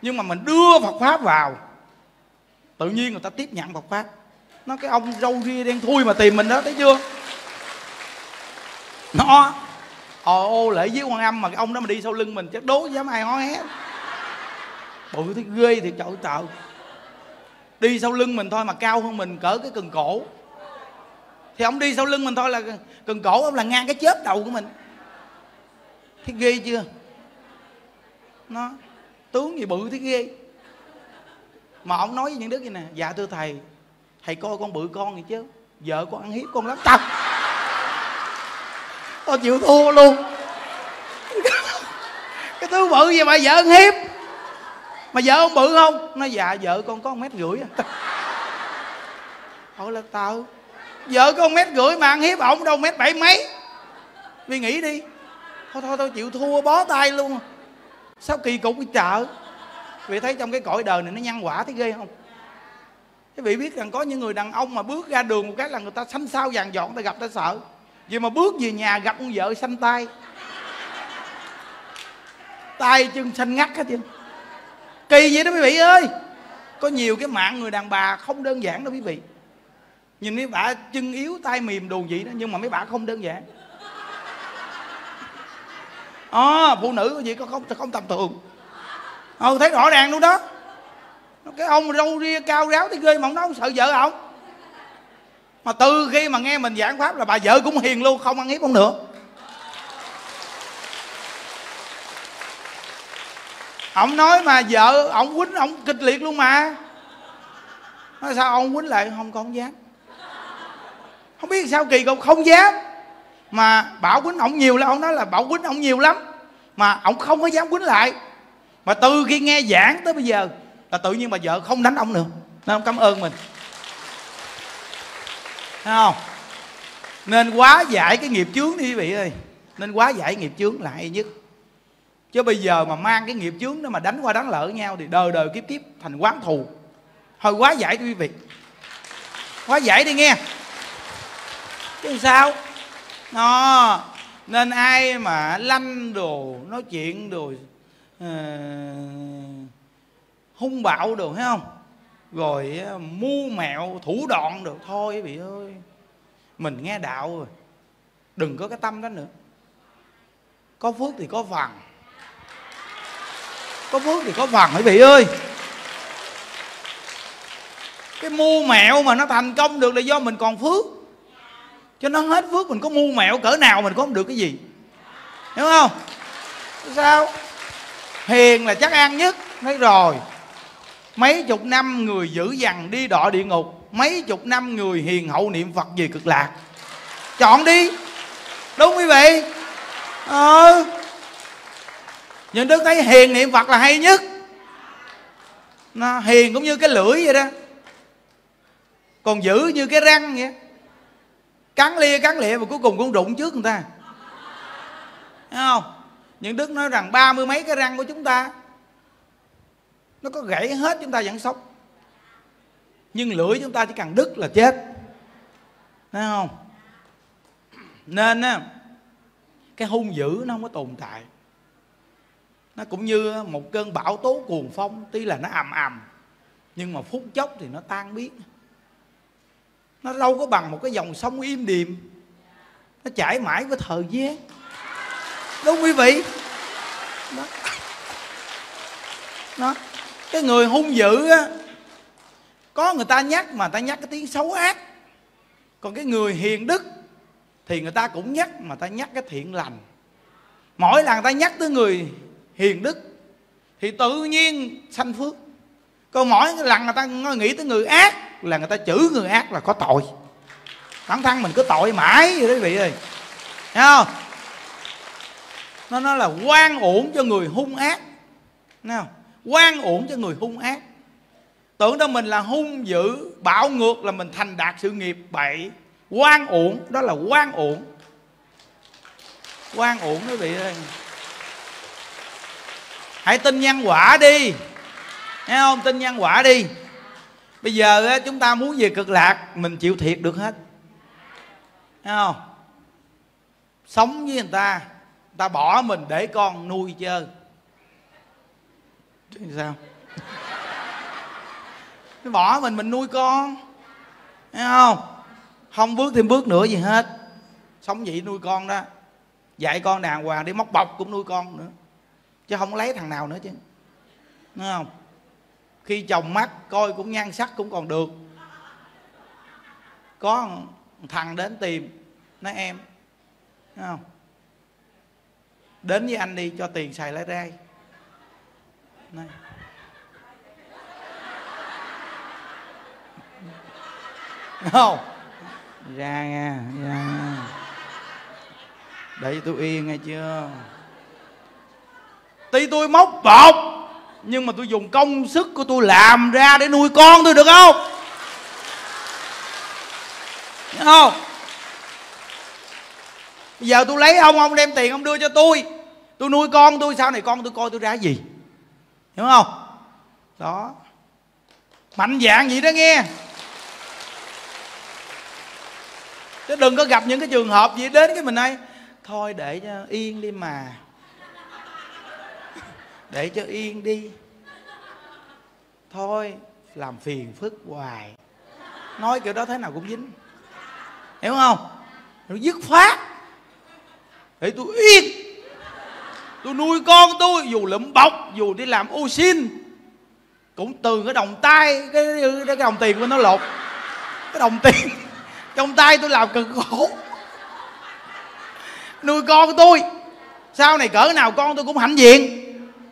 Nhưng mà mình đưa phật pháp vào, tự nhiên người ta tiếp nhận phật pháp nó cái ông râu ria đen thui mà tìm mình đó thấy chưa? Nó ồ ờ, ô lễ với quan âm mà cái ông đó mà đi sau lưng mình chắc đố dám ai hó hé. Bự thấy ghê thì trời tạo, đi sau lưng mình thôi mà cao hơn mình cỡ cái cần cổ. Thì ông đi sau lưng mình thôi là cần cổ ông là ngang cái chớp đầu của mình. Thấy ghê chưa? Nó tướng gì bự thấy ghê. Mà ông nói với những đứa như nè dạ thưa thầy thầy coi con bự con gì chứ. Vợ con ăn hiếp con lắm. Tập tôi chịu thua luôn. Cái thứ bự gì mà vợ ăn hiếp? Mà vợ ông bự không? Nó dạ vợ con có một mét rưỡi à. Hỏi là, tao, vợ con mét rưỡi mà ăn hiếp ổng đâu mét bảy mấy. Vì nghĩ đi. Thôi thôi tôi chịu thua, bó tay luôn. Sao kỳ cục cái chợ vì thấy trong cái cõi đời này nó nhân quả thấy ghê không? Quý vị biết rằng có những người đàn ông mà bước ra đường một cái là người ta xanh xao vàng dọn ta gặp ta sợ. Vì mà bước về nhà gặp con vợ xanh tay. Tay chân xanh ngắt hết trơn kỳ vậy đó quý vị ơi. Có nhiều cái mạng người đàn bà không đơn giản đâu quý vị. Nhìn mấy bà chân yếu tay mềm đồ gì đó nhưng mà mấy bà không đơn giản. À, phụ nữ gì có không không tầm thường. Ừ thấy rõ ràng luôn đó cái ông râu ria cao ráo tới ghê mà ông nói ông sợ vợ ông mà từ khi mà nghe mình giảng pháp là bà vợ cũng hiền luôn, không ăn hiếp ông nữa. Ông nói mà vợ, ông quýnh ông kịch liệt luôn mà. Nói sao ông quýnh lại, không, con dám. Không biết sao kỳ cục, không dám. Mà bảo quýnh ông nhiều lắm, ông nói là bảo quýnh ông nhiều lắm. Mà ông không có dám quýnh lại. Mà từ khi nghe giảng tới bây giờ là tự nhiên bà vợ không đánh ông nữa nên ông cảm ơn mình. Thấy không? Nên quá giải cái nghiệp chướng đi quý vị ơi. Nên quá giải nghiệp chướng là hay nhất. Chứ bây giờ mà mang cái nghiệp chướng đó mà đánh qua đánh lỡ nhau thì đời đời kiếp kiếp thành quán thù. Thôi quá giải đi quý vị. Quá giải đi nghe. Chứ sao? Nó nên ai mà lanh đồ nói chuyện đồ uh, hung bạo được, thấy không? Rồi mưu mẹo, thủ đoạn được. Thôi quý vị ơi, mình nghe đạo rồi. Đừng có cái tâm đó nữa. Có phước thì có phần. Có phước thì có phần, quý vị ơi. Cái mưu mẹo mà nó thành công được là do mình còn phước. Cho nó hết phước, mình có mưu mẹo cỡ nào mình có không được cái gì. Hiểu không? Sao? Hiền là chắc ăn nhất. Thấy rồi mấy chục năm người dữ dằn đi đọa địa ngục, mấy chục năm người hiền hậu niệm phật về cực lạc. Chọn đi. Đúng quý vị? Ờ. Nhưng đức thấy hiền niệm phật là hay nhất. Nó hiền cũng như cái lưỡi vậy đó. Còn giữ như cái răng vậy. Cắn lia, cắn lịa và cuối cùng cũng đụng trước người ta. Thấy không? Những đức nói rằng ba mươi mấy cái răng của chúng ta nó có gãy hết chúng ta vẫn sống. Nhưng lưỡi chúng ta chỉ cần đứt là chết. Thấy không? Nên á, cái hung dữ nó không có tồn tại. Nó cũng như một cơn bão tố cuồng phong, tuy là nó ầm ầm, nhưng mà phút chốc thì nó tan biến. Nó đâu có bằng một cái dòng sông im điềm. Nó chảy mãi với thời gian. Đúng quý vị? Đó. đó cái người hung dữ á, có người ta nhắc mà ta nhắc cái tiếng xấu ác. Còn cái người hiền đức thì người ta cũng nhắc mà ta nhắc cái thiện lành. Mỗi lần ta nhắc tới người hiền đức thì tự nhiên sanh phước. Còn mỗi lần người ta nghĩ tới người ác là người ta chửi người ác là có tội. Bản thân mình cứ tội mãi vậy đó quý vị ơi. Thấy không? Nó nói là quan ổn cho người hung ác. Thấy không? Quan uổng cho người hung ác. Tưởng đó mình là hung dữ bạo ngược là mình thành đạt sự nghiệp bậy. Quan uổng đó là quan uổng, quan uổng quý vị ơi. Hãy tin nhân quả đi. Nghe không? Tin nhân quả đi. Bây giờ chúng ta muốn về cực lạc mình chịu thiệt được hết. Nghe không? Sống với người ta người ta bỏ mình để con nuôi chơi. Chứ sao? Nó bỏ mình mình nuôi con. Thấy không? Không bước thêm bước nữa gì hết. Sống vậy nuôi con đó. Dạy con đàng hoàng đi, móc bọc cũng nuôi con nữa. Chứ không lấy thằng nào nữa chứ. Đúng không? Khi chồng mắt coi cũng nhan sắc cũng còn được. Có thằng đến tìm, nói em đúng không? Đến với anh đi, cho tiền xài lấy đây này. Không. Ra nha ra nha. Để tôi yên nghe chưa? Tuy tôi móc bột nhưng mà tôi dùng công sức của tôi làm ra để nuôi con tôi được không? Hiểu không? Bây giờ tôi lấy ông ông đem tiền ông đưa cho tôi tôi nuôi con tôi sau này con tôi coi tôi ra gì? Hiểu không? Đó. Mạnh dạng vậy đó nghe. Chứ đừng có gặp những cái trường hợp gì đến cái mình ấy thôi để cho yên đi mà. Để cho yên đi. Thôi, làm phiền phức hoài. Nói kiểu đó thế nào cũng dính. Hiểu không? Nó dứt khoát. Để tôi yên tôi nuôi con tôi dù lụm bọc dù đi làm ô xin cũng từ cái đồng tay cái, cái, đồng tiền của nó lột. Cái đồng tiền trong tay tôi làm cực khổ. Nuôi con của tôi sau này cỡ nào con tôi cũng hãnh diện.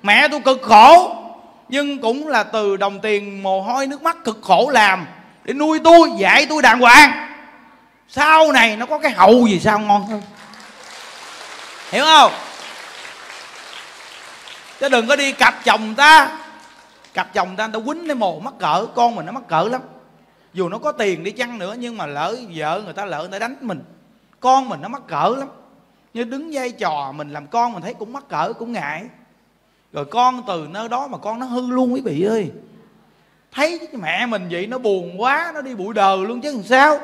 Mẹ tôi cực khổ nhưng cũng là từ đồng tiền mồ hôi nước mắt cực khổ làm để nuôi tôi dạy tôi đàng hoàng. Sau này nó có cái hậu gì sao ngon hơn? Hiểu không? Chứ đừng có đi cặp chồng ta. Cặp chồng ta, người ta quýnh cái mồ mắc cỡ, con mình nó mắc cỡ lắm. Dù nó có tiền đi chăng nữa, nhưng mà lỡ vợ người ta lỡ, người ta đánh mình, con mình nó mắc cỡ lắm. Như đứng dây trò mình làm con mình thấy cũng mắc cỡ, cũng ngại. Rồi con từ nơi đó mà con nó hư luôn, quý vị ơi. Thấy mẹ mình vậy nó buồn quá, nó đi bụi đời luôn chứ làm sao.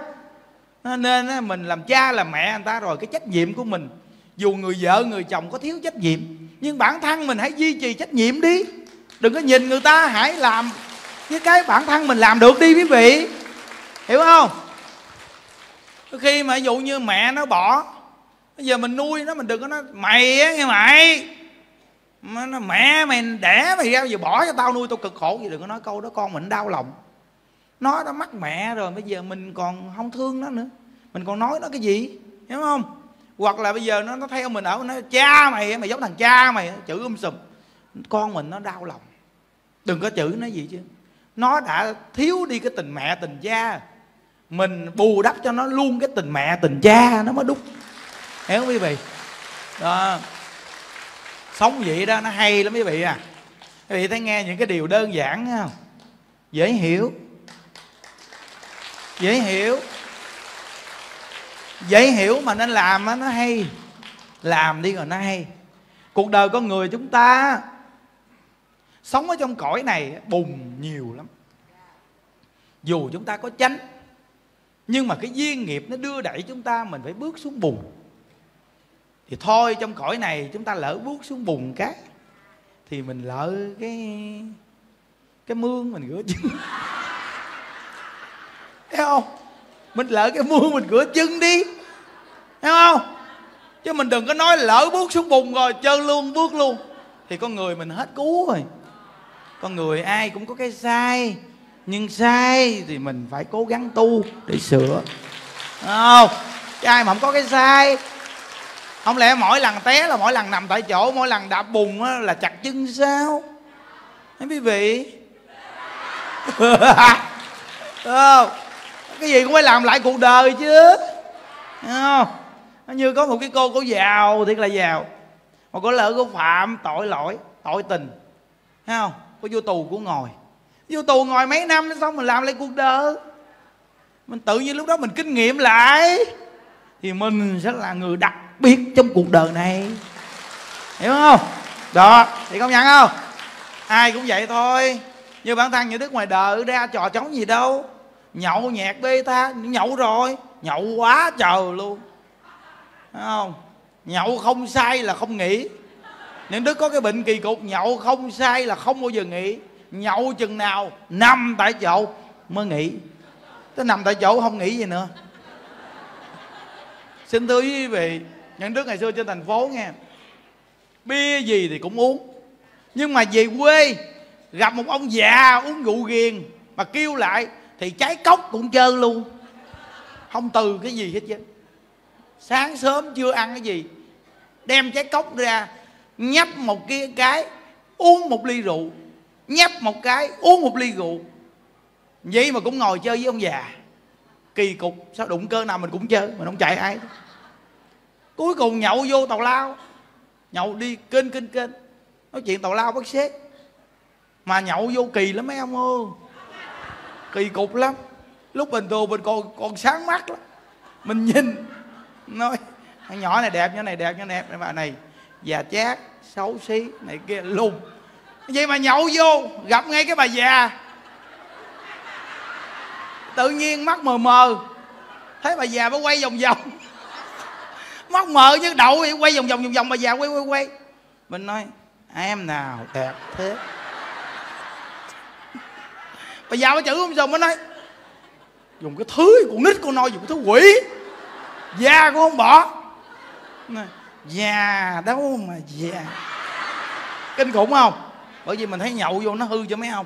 Nên mình làm cha, làm mẹ người ta rồi, cái trách nhiệm của mình. Dù người vợ, người chồng có thiếu trách nhiệm nhưng bản thân mình hãy duy trì trách nhiệm đi. Đừng có nhìn người ta hãy làm với cái bản thân mình làm được đi quý vị. Hiểu không? Khi mà ví dụ như mẹ nó bỏ bây giờ mình nuôi nó mình đừng có nói mày á nghe mày. Mà nó, mẹ mày đẻ mày ra giờ bỏ cho tao nuôi tao cực khổ. Gì đừng có nói câu đó con mình đau lòng. Nó đã mắc mẹ rồi bây giờ mình còn không thương nó nữa. Mình còn nói nó cái gì? Hiểu không? Hoặc là bây giờ nó nó theo mình ở, nó cha mày mày giống thằng cha mày chữ um sùm. Con mình nó đau lòng. Đừng có chữ nó gì chứ. Nó đã thiếu đi cái tình mẹ, tình cha. Mình bù đắp cho nó luôn cái tình mẹ, tình cha nó mới đúng hiểu không quý vị? Đó. Sống vậy đó, nó hay lắm quý vị à. Quý vị thấy nghe những cái điều đơn giản không? Dễ hiểu. Dễ hiểu dễ hiểu mà nên làm nó hay. Làm đi rồi nó hay. Cuộc đời con người chúng ta sống ở trong cõi này bùng nhiều lắm. Dù chúng ta có tránh nhưng mà cái duyên nghiệp nó đưa đẩy chúng ta, mình phải bước xuống bùn. Thì thôi, trong cõi này chúng ta lỡ bước xuống bùn cái, thì mình lỡ cái cái mương mình rửa chân thấy không? Mình lỡ cái mua mình rửa chân đi. Hiểu không? Chứ mình đừng có nói lỡ bước xuống bùn rồi chơi luôn, bước luôn. Thì con người mình hết cứu rồi. Con người ai cũng có cái sai. Nhưng sai thì mình phải cố gắng tu để sửa. Không? Chứ ai mà không có cái sai. Không lẽ mỗi lần té là mỗi lần nằm tại chỗ, mỗi lần đạp bùn là chặt chân sao? Thấy quý vị? Không? Cái gì cũng phải làm lại cuộc đời chứ. Không? Như có một cái cô cô giàu, thiệt là giàu. Mà có lỡ cô phạm, tội lỗi, tội tình. Thấy không? Có vô tù của ngồi. Vô tù ngồi mấy năm xong mình làm lại cuộc đời. Mình tự nhiên lúc đó mình kinh nghiệm lại. Thì mình sẽ là người đặc biệt trong cuộc đời này. Hiểu không? Đó, thì công nhận không? Ai cũng vậy thôi. Như bản thân những đức ngoài đời, ra trò trống gì đâu nhậu nhẹt bê tha nhậu rồi, nhậu quá trời luôn. Thấy không? Nhậu không sai là không nghỉ. Những đức có cái bệnh kỳ cục, nhậu không sai là không bao giờ nghỉ. Nhậu chừng nào, nằm tại chỗ mới nghỉ. Tới nằm tại chỗ không nghỉ gì nữa. Xin thưa quý vị những đứa ngày xưa trên thành phố nghe, bia gì thì cũng uống. Nhưng mà về quê, gặp một ông già uống rượu ghiền mà kêu lại thì trái cốc cũng chơi luôn. Không từ cái gì hết chứ. Sáng sớm chưa ăn cái gì. Đem trái cốc ra, nhấp một cái cái, uống một ly rượu. Nhấp một cái, uống một ly rượu. Vậy mà cũng ngồi chơi với ông già. Kỳ cục, sao đụng cơ nào mình cũng chơi, mình không chạy ai. Cuối cùng nhậu vô tàu lao. Nhậu đi kênh kênh kênh. Nói chuyện tàu lao bắt xếp mà nhậu vô kỳ lắm mấy ông ơi kỳ cục lắm. Lúc bình thường mình còn còn sáng mắt lắm. Mình nhìn, nói nhỏ này đẹp, nhỏ này đẹp, nhỏ này đẹp. Bà này, già chát, xấu xí, này kia, lùn. Vậy mà nhậu vô, gặp ngay cái bà già. Tự nhiên mắt mờ mờ. Thấy bà già mới quay vòng vòng. Mắt mờ như đậu vậy, quay vòng vòng vòng vòng, bà già quay quay quay. Mình nói, em nào đẹp thế? Bà già bà chữ không giờ mới nói. Dùng cái thứ con nít con nói dùng cái thứ quỷ. Già cũng không bỏ. Già, đâu mà già. Kinh khủng không? Bởi vì mình thấy nhậu vô nó hư cho mấy ông.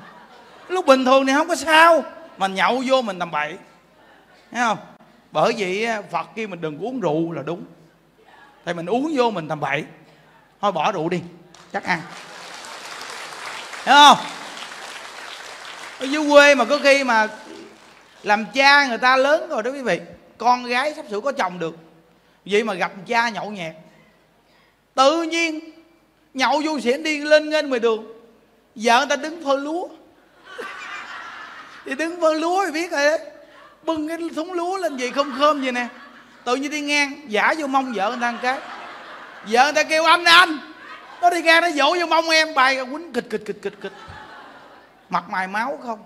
Lúc bình thường thì không có sao, mà nhậu vô mình tầm bậy. Thấy không? Bởi vì phật kia mình đừng uống rượu là đúng. Thì mình uống vô mình tầm bậy. Thôi bỏ rượu đi, chắc ăn. Thấy không? Ở dưới quê mà có khi mà làm cha người ta lớn rồi đó quý vị. Con gái sắp sửa có chồng được. Vậy mà gặp cha nhậu nhẹt. Tự nhiên, nhậu vô xỉn đi lên nghênh ngoài đường. Vợ người ta đứng phơi lúa. Thì đứng phơi lúa thì biết rồi đấy. Bưng cái thúng lúa lên gì không khơm gì nè. Tự nhiên đi ngang, giả vô mông vợ người ta một cái. Vợ người ta kêu, anh anh! Nó đi ngang, nó dỗ vô mông em bài quýnh, kịch kịch kịch kịch kịch mặt mày máu không?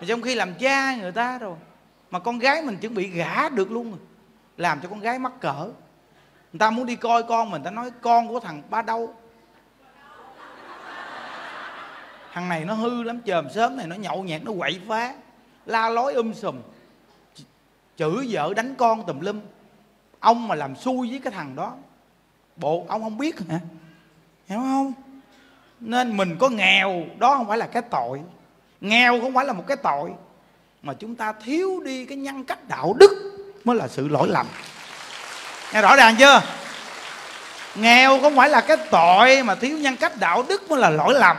Mà trong khi làm cha người ta rồi, mà con gái mình chuẩn bị gả được luôn rồi, làm cho con gái mắc cỡ. Người ta muốn đi coi con mình ta nói, con của thằng ba đâu thằng này nó hư lắm chờm sớm này nó nhậu nhẹt, nó quậy phá, la lối um sùm. Chửi vợ đánh con tùm lum. Ông mà làm xui với cái thằng đó, bộ ông không biết hả? Hiểu không? Nên mình có nghèo, đó không phải là cái tội. Nghèo không phải là một cái tội, mà chúng ta thiếu đi cái nhân cách đạo đức mới là sự lỗi lầm. Nghe rõ ràng chưa? Nghèo không phải là cái tội mà thiếu nhân cách đạo đức mới là lỗi lầm.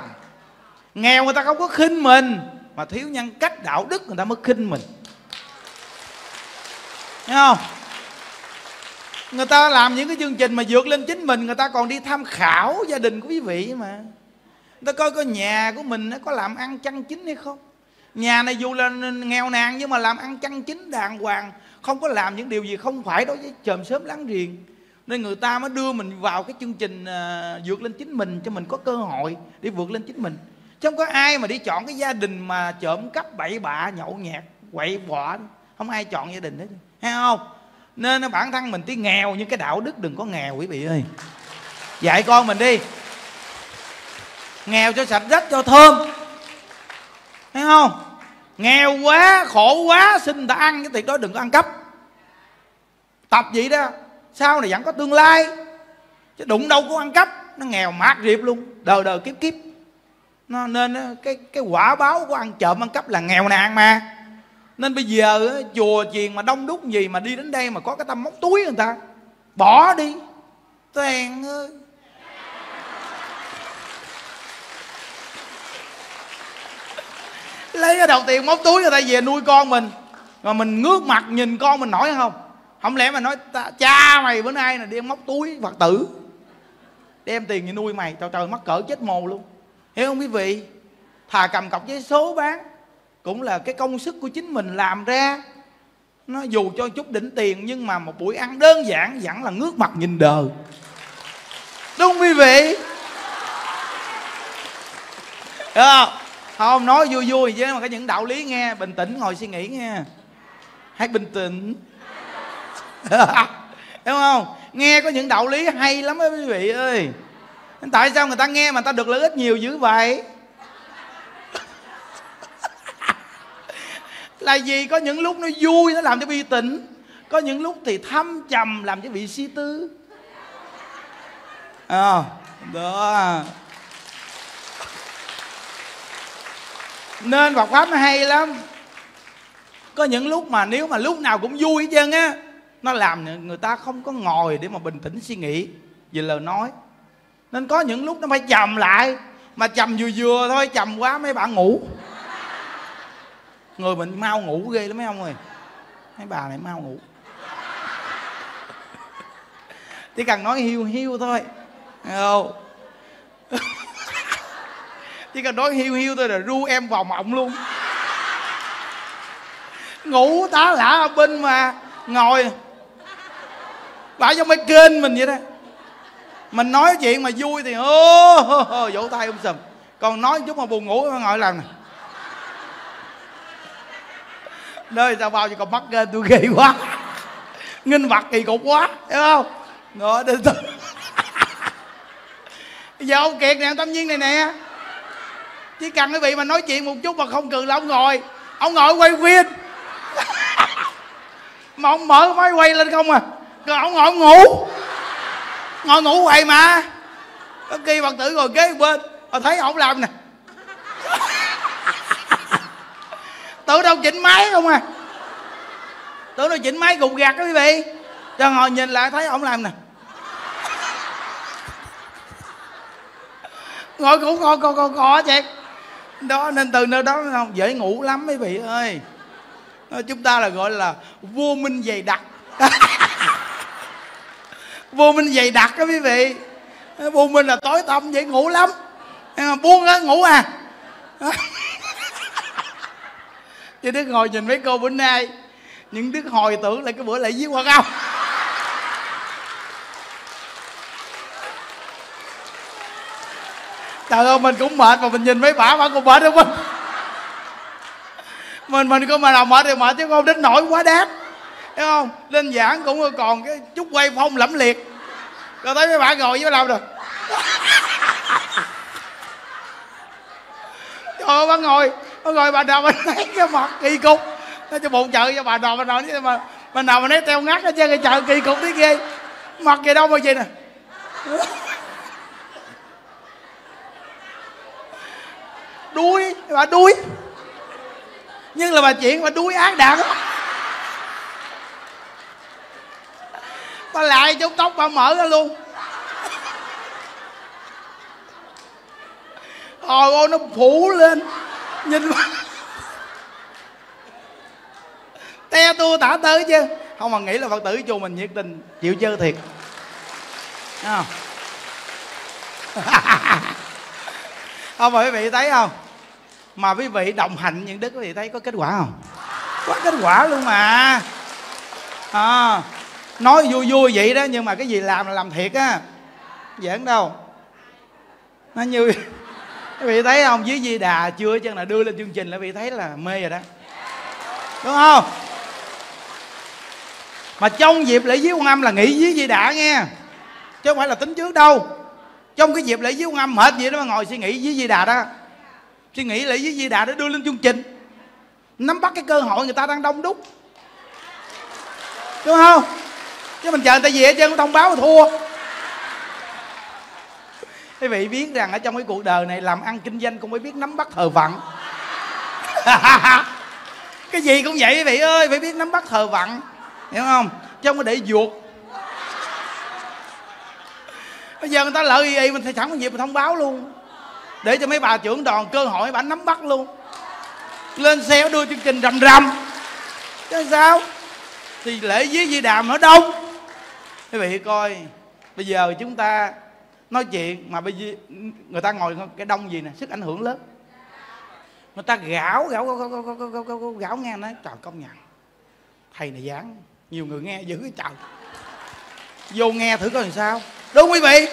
Nghèo người ta không có khinh mình, mà thiếu nhân cách đạo đức người ta mới khinh mình. Nghe không? Người ta làm những cái chương trình mà vượt lên chính mình, người ta còn đi tham khảo gia đình của quý vị mà ta coi coi nhà của mình nó có làm ăn chăn chính hay không? Nhà này dù là nghèo nàn nhưng mà làm ăn chăn chính đàng hoàng không có làm những điều gì không phải đối với chòm sớm láng giềng. Nên người ta mới đưa mình vào cái chương trình uh, vượt lên chính mình cho mình có cơ hội để vượt lên chính mình. Chứ không có ai mà đi chọn cái gia đình mà trộm cắp bậy bạ nhậu nhẹt quậy bọ không ai chọn gia đình hết hay không? Nên bản thân mình tí nghèo nhưng cái đạo đức đừng có nghèo quý vị ơi. Dạy con mình đi nghèo cho sạch rách cho thơm. Thấy không? Nghèo quá, khổ quá, xin người ta ăn cái tiệc đó, đừng có ăn cắp. Tập vậy đó, sau này vẫn có tương lai. Chứ đụng đâu có ăn cắp. Nó nghèo mát riệp luôn. Đời đời kiếp kiếp. Nó nên ờ, cái cái quả báo của ăn trộm, ăn cắp là nghèo nàn mà. Nên bây giờ ờ, chùa chiền mà đông đúc gì mà đi đến đây mà có cái tâm móc túi người ta, bỏ đi. Toàn ơi lấy cái đầu tiền móc túi người ta về nuôi con mình. Mà mình ngước mặt nhìn con mình nổi không? Không lẽ mà nói cha mày bữa nay là đi móc túi phật tử, đem tiền về nuôi mày. Trời trời, mắc cỡ chết mồ luôn. Hiểu không quý vị? Thà cầm cọc giấy số bán cũng là cái công sức của chính mình làm ra. Nó dù cho chút đỉnh tiền nhưng mà một buổi ăn đơn giản vẫn là ngước mặt nhìn đời. Đúng không quý vị? Đúng không? Không nói vui vui chứ mà có những đạo lý nghe bình tĩnh ngồi suy nghĩ nghe. Hãy bình tĩnh. Đúng không? Nghe có những đạo lý hay lắm á quý vị ơi. Tại sao người ta nghe mà người ta được lợi ích nhiều dữ vậy? Là gì có những lúc nó vui nó làm cho bi tĩnh có những lúc thì thâm trầm làm cho bị si tư. À, đó. Nên Phật pháp nó hay lắm. Có những lúc mà nếu mà lúc nào cũng vui hết trơn á, nó làm người ta không có ngồi để mà bình tĩnh suy nghĩ. Về lời nói. Nên có những lúc nó phải trầm lại, mà trầm vừa vừa thôi trầm quá mấy bạn ngủ. Người mình mau ngủ ghê lắm mấy ông ơi. Mấy bà này mau ngủ. Chỉ cần nói hiu hiu thôi. Không? Chỉ cần nói hiu hiu thôi là ru em vào mộng luôn. Ngủ tá lả ở bên mà ngồi. Bả giống mấy kênh mình vậy đó. Mình nói chuyện mà vui thì ô vỗ tay um sùm. Còn nói chút mà buồn ngủ ngồi làm nè. Nơi sao bao nhiêu còn mắc kênh tôi ghê quá. Nghinh mặt kỳ cục quá, hiểu không? Ngồi đến giờ ông kiệt nè, ông tâm nhiên này nè chỉ cần quý vị mà nói chuyện một chút mà không cười là ông ngồi. Ông ngồi quay phim. Mà ông mở máy quay lên không à. Rồi ông ngồi ông ngủ. Ngồi ngủ hoài mà. Có khi phật tử ngồi kế bên, mà thấy ông làm nè. Tự đâu chỉnh máy không à. Tự đâu chỉnh máy gục gạt đó quý vị. Cho ngồi nhìn lại thấy ông làm nè. Ngồi cũng co co co co chị đó, nên từ nơi đó không? Dễ ngủ lắm mấy vị ơi. Chúng ta là gọi là vô minh dày đặc. Vô minh dày đặc đó quý vị. Vô minh là tối tăm, dễ ngủ lắm. Buông á, ngủ à. Chứ đức ngồi nhìn mấy cô bữa nay, những đức hồi tưởng lại cái bữa lại giết hoa không trời ơi, mình cũng mệt mà mình nhìn mấy bả bả còn mệt đâu mình. Mình mình có mà nào mệt thì mệt chứ không đến nổi quá đát thấy không? Lên giảng cũng còn cái chút quay phong lẫm liệt. Rồi thấy mấy bạn ngồi với làm rồi trời ơi, bà ngồi bà ngồi bà nào bà thấy cái mặt kỳ cục. Nó cho bụng chợ cho bà nào bà nào mà bà nào mà nói teo ngắt hết trơn, cái chợ kỳ cục tí ghê mặt gì đâu mà gì nè. Đuôi bà đuôi nhưng là bà chuyện bà đuôi ác đạn bà lại trong tóc bà mở ra luôn. Hồi ôi nó phủ lên. Nhìn bà. te tua tả tới chứ. Không, mà nghĩ là phật tử chùa mình nhiệt tình, chịu chơi thiệt. Không? Không, mà quý vị thấy không? Mà quý vị đồng hành những đức quý vị thấy có kết quả không? Có kết quả luôn mà. À, nói vui vui vậy đó nhưng mà cái gì làm là làm thiệt á. Giỡn đâu. Nó như quý vị thấy không? Dưới di đà chưa chân là đưa lên chương trình là quý vị thấy là mê rồi đó. Đúng không? Mà trong dịp lễ dưới quan âm là nghỉ dưới di đà nghe. Chứ không phải là tính trước đâu. Trong cái dịp lễ dưới quan âm hết vậy đó mà ngồi suy nghĩ dưới di đà đó suy nghĩ lại với di đà để đưa lên chương trình. Nắm bắt cái cơ hội người ta đang đông đúc. Đúng không? Chứ mình chờ người ta về hết trơn thông báo mà thua. Quý vị biết rằng ở trong cái cuộc đời này làm ăn kinh doanh cũng phải biết nắm bắt thời vận cái gì cũng vậy quý vị ơi, phải biết nắm bắt thời vận hiểu không? Chứ không có để ruột. Bây giờ người ta lợi gì mình thì sẵn có dịp mình thông báo luôn để cho mấy bà trưởng đoàn cơ hội bà nắm bắt luôn. Lên xe đưa chương trình rầm rầm. Chứ sao? Thì lễ với di đàm ở đông. Quý vị coi bây giờ chúng ta nói chuyện mà bây giờ người ta ngồi cái đông gì nè? Sức ảnh hưởng lớn. Người ta gạo gạo gạo gạo gạo, gạo, gạo, gạo nghe nói trời công nhận. Thầy này dáng nhiều người nghe dữ cái trời. Vô nghe thử coi làm sao. Đúng quý vị?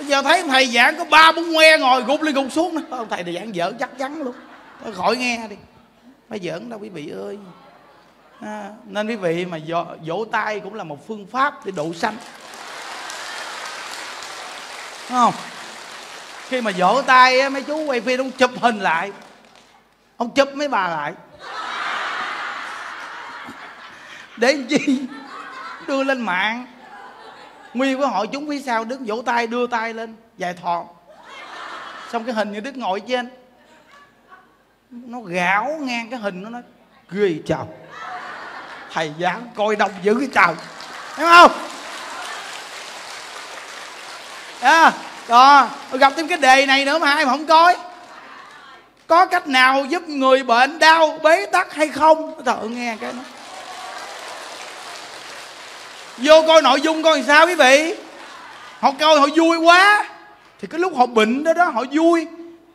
Bây giờ thấy thầy giảng có ba bốn ngoe ngồi gục lên gục xuống ông thầy này giảng dở chắc chắn luôn. Thôi khỏi nghe đi. Phải giỡn đâu quý vị ơi. À, nên quý vị mà vỗ, vỗ tay cũng là một phương pháp để độ sanh. Đúng không? Khi mà vỗ tay mấy chú quay phim ông chụp hình lại. Ông chụp mấy bà lại. Để chi đưa lên mạng nguyên với hội chúng phía sau đứng vỗ tay đưa tay lên dài thòn. Xong cái hình như đức ngồi trên. Nó gạo ngang cái hình nó nói ghê chào, thầy giảng coi đông dữ cái trời. Thấy không? À, đó gặp thêm cái đề này nữa mà ai mà không coi. Có cách nào giúp người bệnh đau bế tắc hay không? Trời nghe cái nó vô coi nội dung coi làm sao quý vị? Họ coi họ vui quá. Thì cái lúc họ bệnh đó đó, họ vui.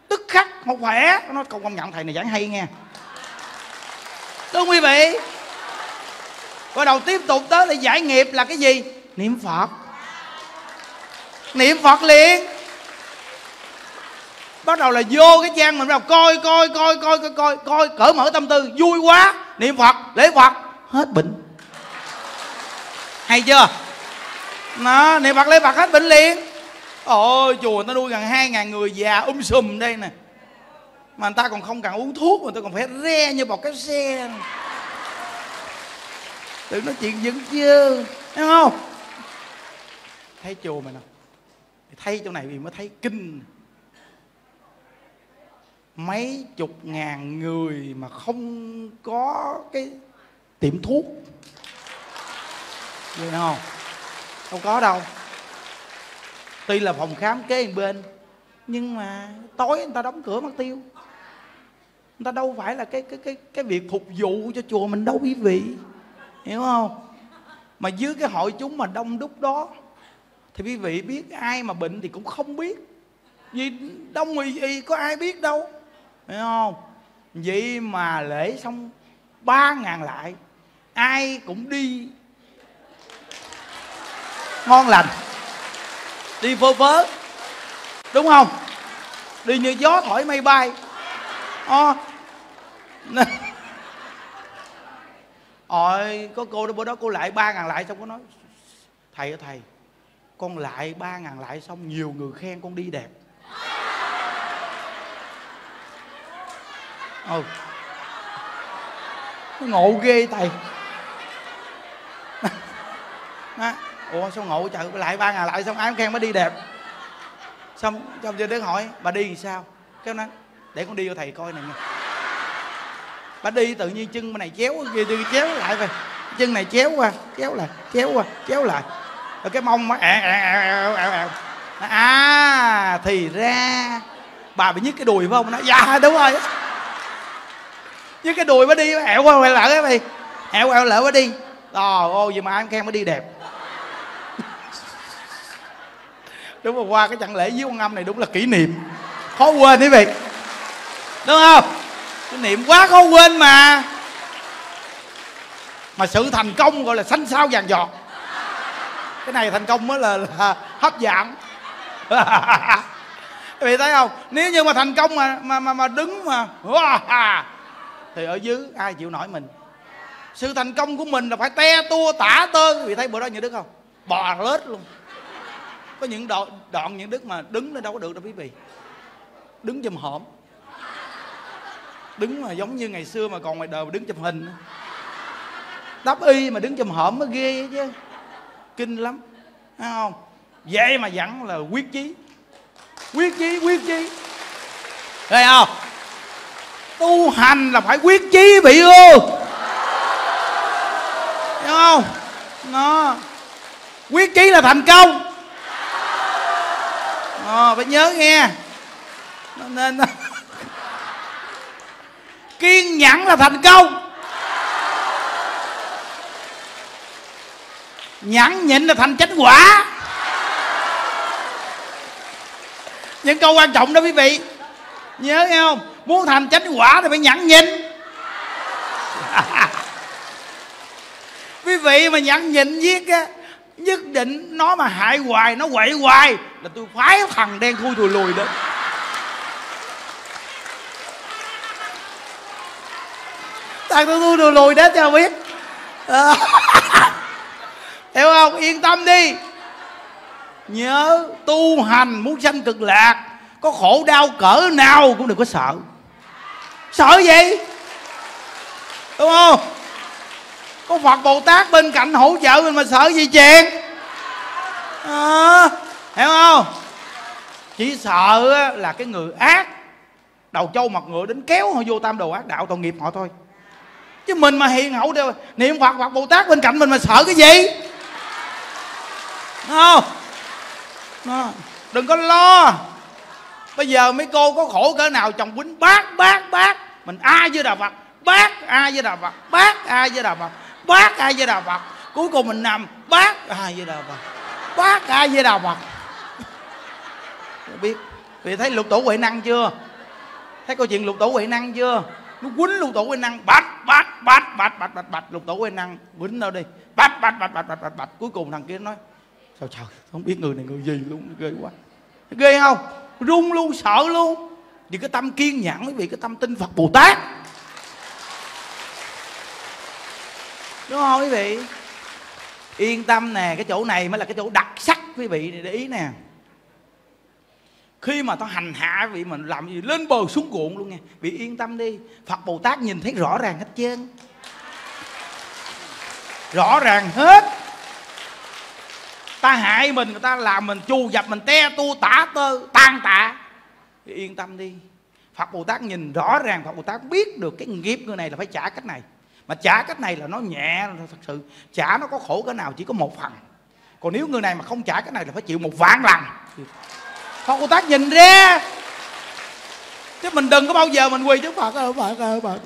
Tức khắc, họ khỏe. Nó công công nhận thầy này giảng hay nghe. Đúng quý vị? Bắt đầu tiếp tục tới là giải nghiệp là cái gì? Niệm phật. Niệm phật liền. Bắt đầu là vô cái trang mình bắt đầu coi coi coi coi coi coi coi, cởi mở tâm tư, vui quá. Niệm phật, lễ phật, hết bệnh hay chưa? Nó niệm phật lấy phật hết bệnh liền. Ôi, chùa nó nuôi gần hai ngàn người già um sùm đây nè. Mà người ta còn không cần uống thuốc, mà người ta còn phải re như bọt cái xe. Tự nói chuyện vẫn chưa? Thấy không? Thấy chùa mày nè. Thấy chỗ này vì mới thấy kinh. Mấy chục ngàn người mà không có cái tiệm thuốc vậy không? Không có đâu. Tuy là phòng khám kế bên, nhưng mà tối người ta đóng cửa mất tiêu. Người ta đâu phải là cái cái cái cái việc phục vụ cho chùa mình đâu quý vị. Hiểu không? Mà dưới cái hội chúng mà đông đúc đó, thì quý vị biết ai mà bệnh thì cũng không biết. Vì đông người gì có ai biết đâu. Hiểu không? Vậy mà lễ xong ba ngàn lại, ai cũng đi ngon lành. Đi phơ phớ đúng không? Đi như gió thổi mây bay. À, ôi có cô đó bữa đó cô lại ba ngàn lại xong có nói thầy ơi thầy con lại ba ngàn lại xong nhiều người khen con đi đẹp. Ừ. Ngộ ghê thầy. Đó ủa, sao ngộ trời? Lại ba ngày lại xong ai cũng khen mới đi đẹp. Xong trong giờ đến hỏi, bà đi thì sao? Cái nói, để con đi cho thầy coi này nha. Bà đi tự nhiên chân bên này chéo kia đi chéo lại về chân này chéo qua, chéo lại, chéo qua, chéo lại. Rồi cái mông nó ẹo ẹo ẹo ẹo ẹo à thì ra bà bị nhức cái đùi phải không? Nó dạ đúng rồi. Nhức cái đùi mới đi, ẹo qua lại cái mày ẹo ẹo lỡ mới đi. Trời ô gì mà anh khen mới đi đẹp. Đúng rồi qua cái trận lễ dưới con âm này đúng là kỷ niệm. Khó quên quý vị. Đúng không? Kỷ niệm quá khó quên mà. Mà sự thành công gọi là xanh sao vàng giọt. Cái này thành công mới là, là hấp dẫn. Quý vị thấy không? Nếu như mà thành công mà mà mà, mà đứng mà thì ở dưới ai chịu nổi mình? Sự thành công của mình là phải te tua tả tơi quý vị thấy bữa đó như đức không? Bò lết luôn có những đoạn, đoạn những đức mà đứng nó đâu có được đâu quý vị. Đứng chùm hổm. Đứng mà giống như ngày xưa mà còn ngoài đời mà đứng chụp hình. Đắp y mà đứng chùm hổm mới ghê chứ. Kinh lắm. Thấy không? Vậy mà vẫn là quyết chí. Quyết chí quyết chí. Thấy không? Tu hành là phải quyết chí bị ư thấy không? Nó quyết chí là thành công à, phải nhớ nghe. Nên kiên nhẫn là thành công. Nhẫn nhịn là thành chánh quả. Những câu quan trọng đó quý vị. Nhớ nghe không? Muốn thành chánh quả thì phải nhẫn nhịn. Quý vị mà nhẫn nhịn viết á nhất định nó mà hại hoài, nó quậy hoài là tôi phái thằng đen thui thùi lùi đến. Thằng tôi thui thùi lùi đến cho biết. À. hiểu không? Yên tâm đi. Nhớ, tu hành muốn sanh cực lạc, có khổ đau cỡ nào cũng đừng có sợ. Sợ gì? Đúng không? Có phật bồ tát bên cạnh hỗ trợ mình mà sợ gì chuyện? À, hiểu không? Chỉ sợ là cái người ác đầu trâu mặt ngựa đến kéo họ vô tam đồ ác đạo tội nghiệp họ thôi. Chứ mình mà hiền hậu đều niệm phật hoặc bồ tát bên cạnh mình mà sợ cái gì? Không? Đó. đừng có lo. Bây giờ mấy cô có khổ cỡ nào chồng quýnh bác bác bác. Mình ai với đà phật? Bác ai với đà phật? Bác ai với đà phật? Bác ai với đà phật cuối cùng mình nằm bác ai với đà phật bác ai với đà phật không biết vì thấy lục tổ huệ năng chưa thấy câu chuyện lục tổ huệ năng chưa nó quýnh lục tổ huệ năng bạch bạch bạch bạch bạch bạch bạch lục tổ huệ năng quýnh đâu đi bạch bạch bạch bạch bạch bạch bạch cuối cùng thằng kia nói sao trời không biết người này người gì luôn ghê quá ghê không run luôn sợ luôn vì cái tâm kiên nhẫn quý vị cái tâm tin phật bồ tát đúng không quý vị? Yên tâm nè, cái chỗ này mới là cái chỗ đặc sắc quý vị, để ý nè. Khi mà tao hành hạ vị mình làm gì lên bờ xuống ruộng luôn nha. Bị yên tâm đi, phật bồ tát nhìn thấy rõ ràng hết trơn. Rõ ràng hết. Ta hại mình, người ta làm mình chu dập, mình te tu tả tơ tan tạ. Thì yên tâm đi. Phật bồ tát nhìn rõ ràng, phật bồ tát biết được cái nghiệp người này là phải trả cách này mà trả cách này là nó nhẹ, thật sự trả nó có khổ cái nào, chỉ có một phần. Còn nếu người này mà không trả cái này là phải chịu một vạn lần. Phật cô Tát nhìn ra Chứ mình đừng có bao giờ mình quỳ trước Phật ơi Phật ơi Phật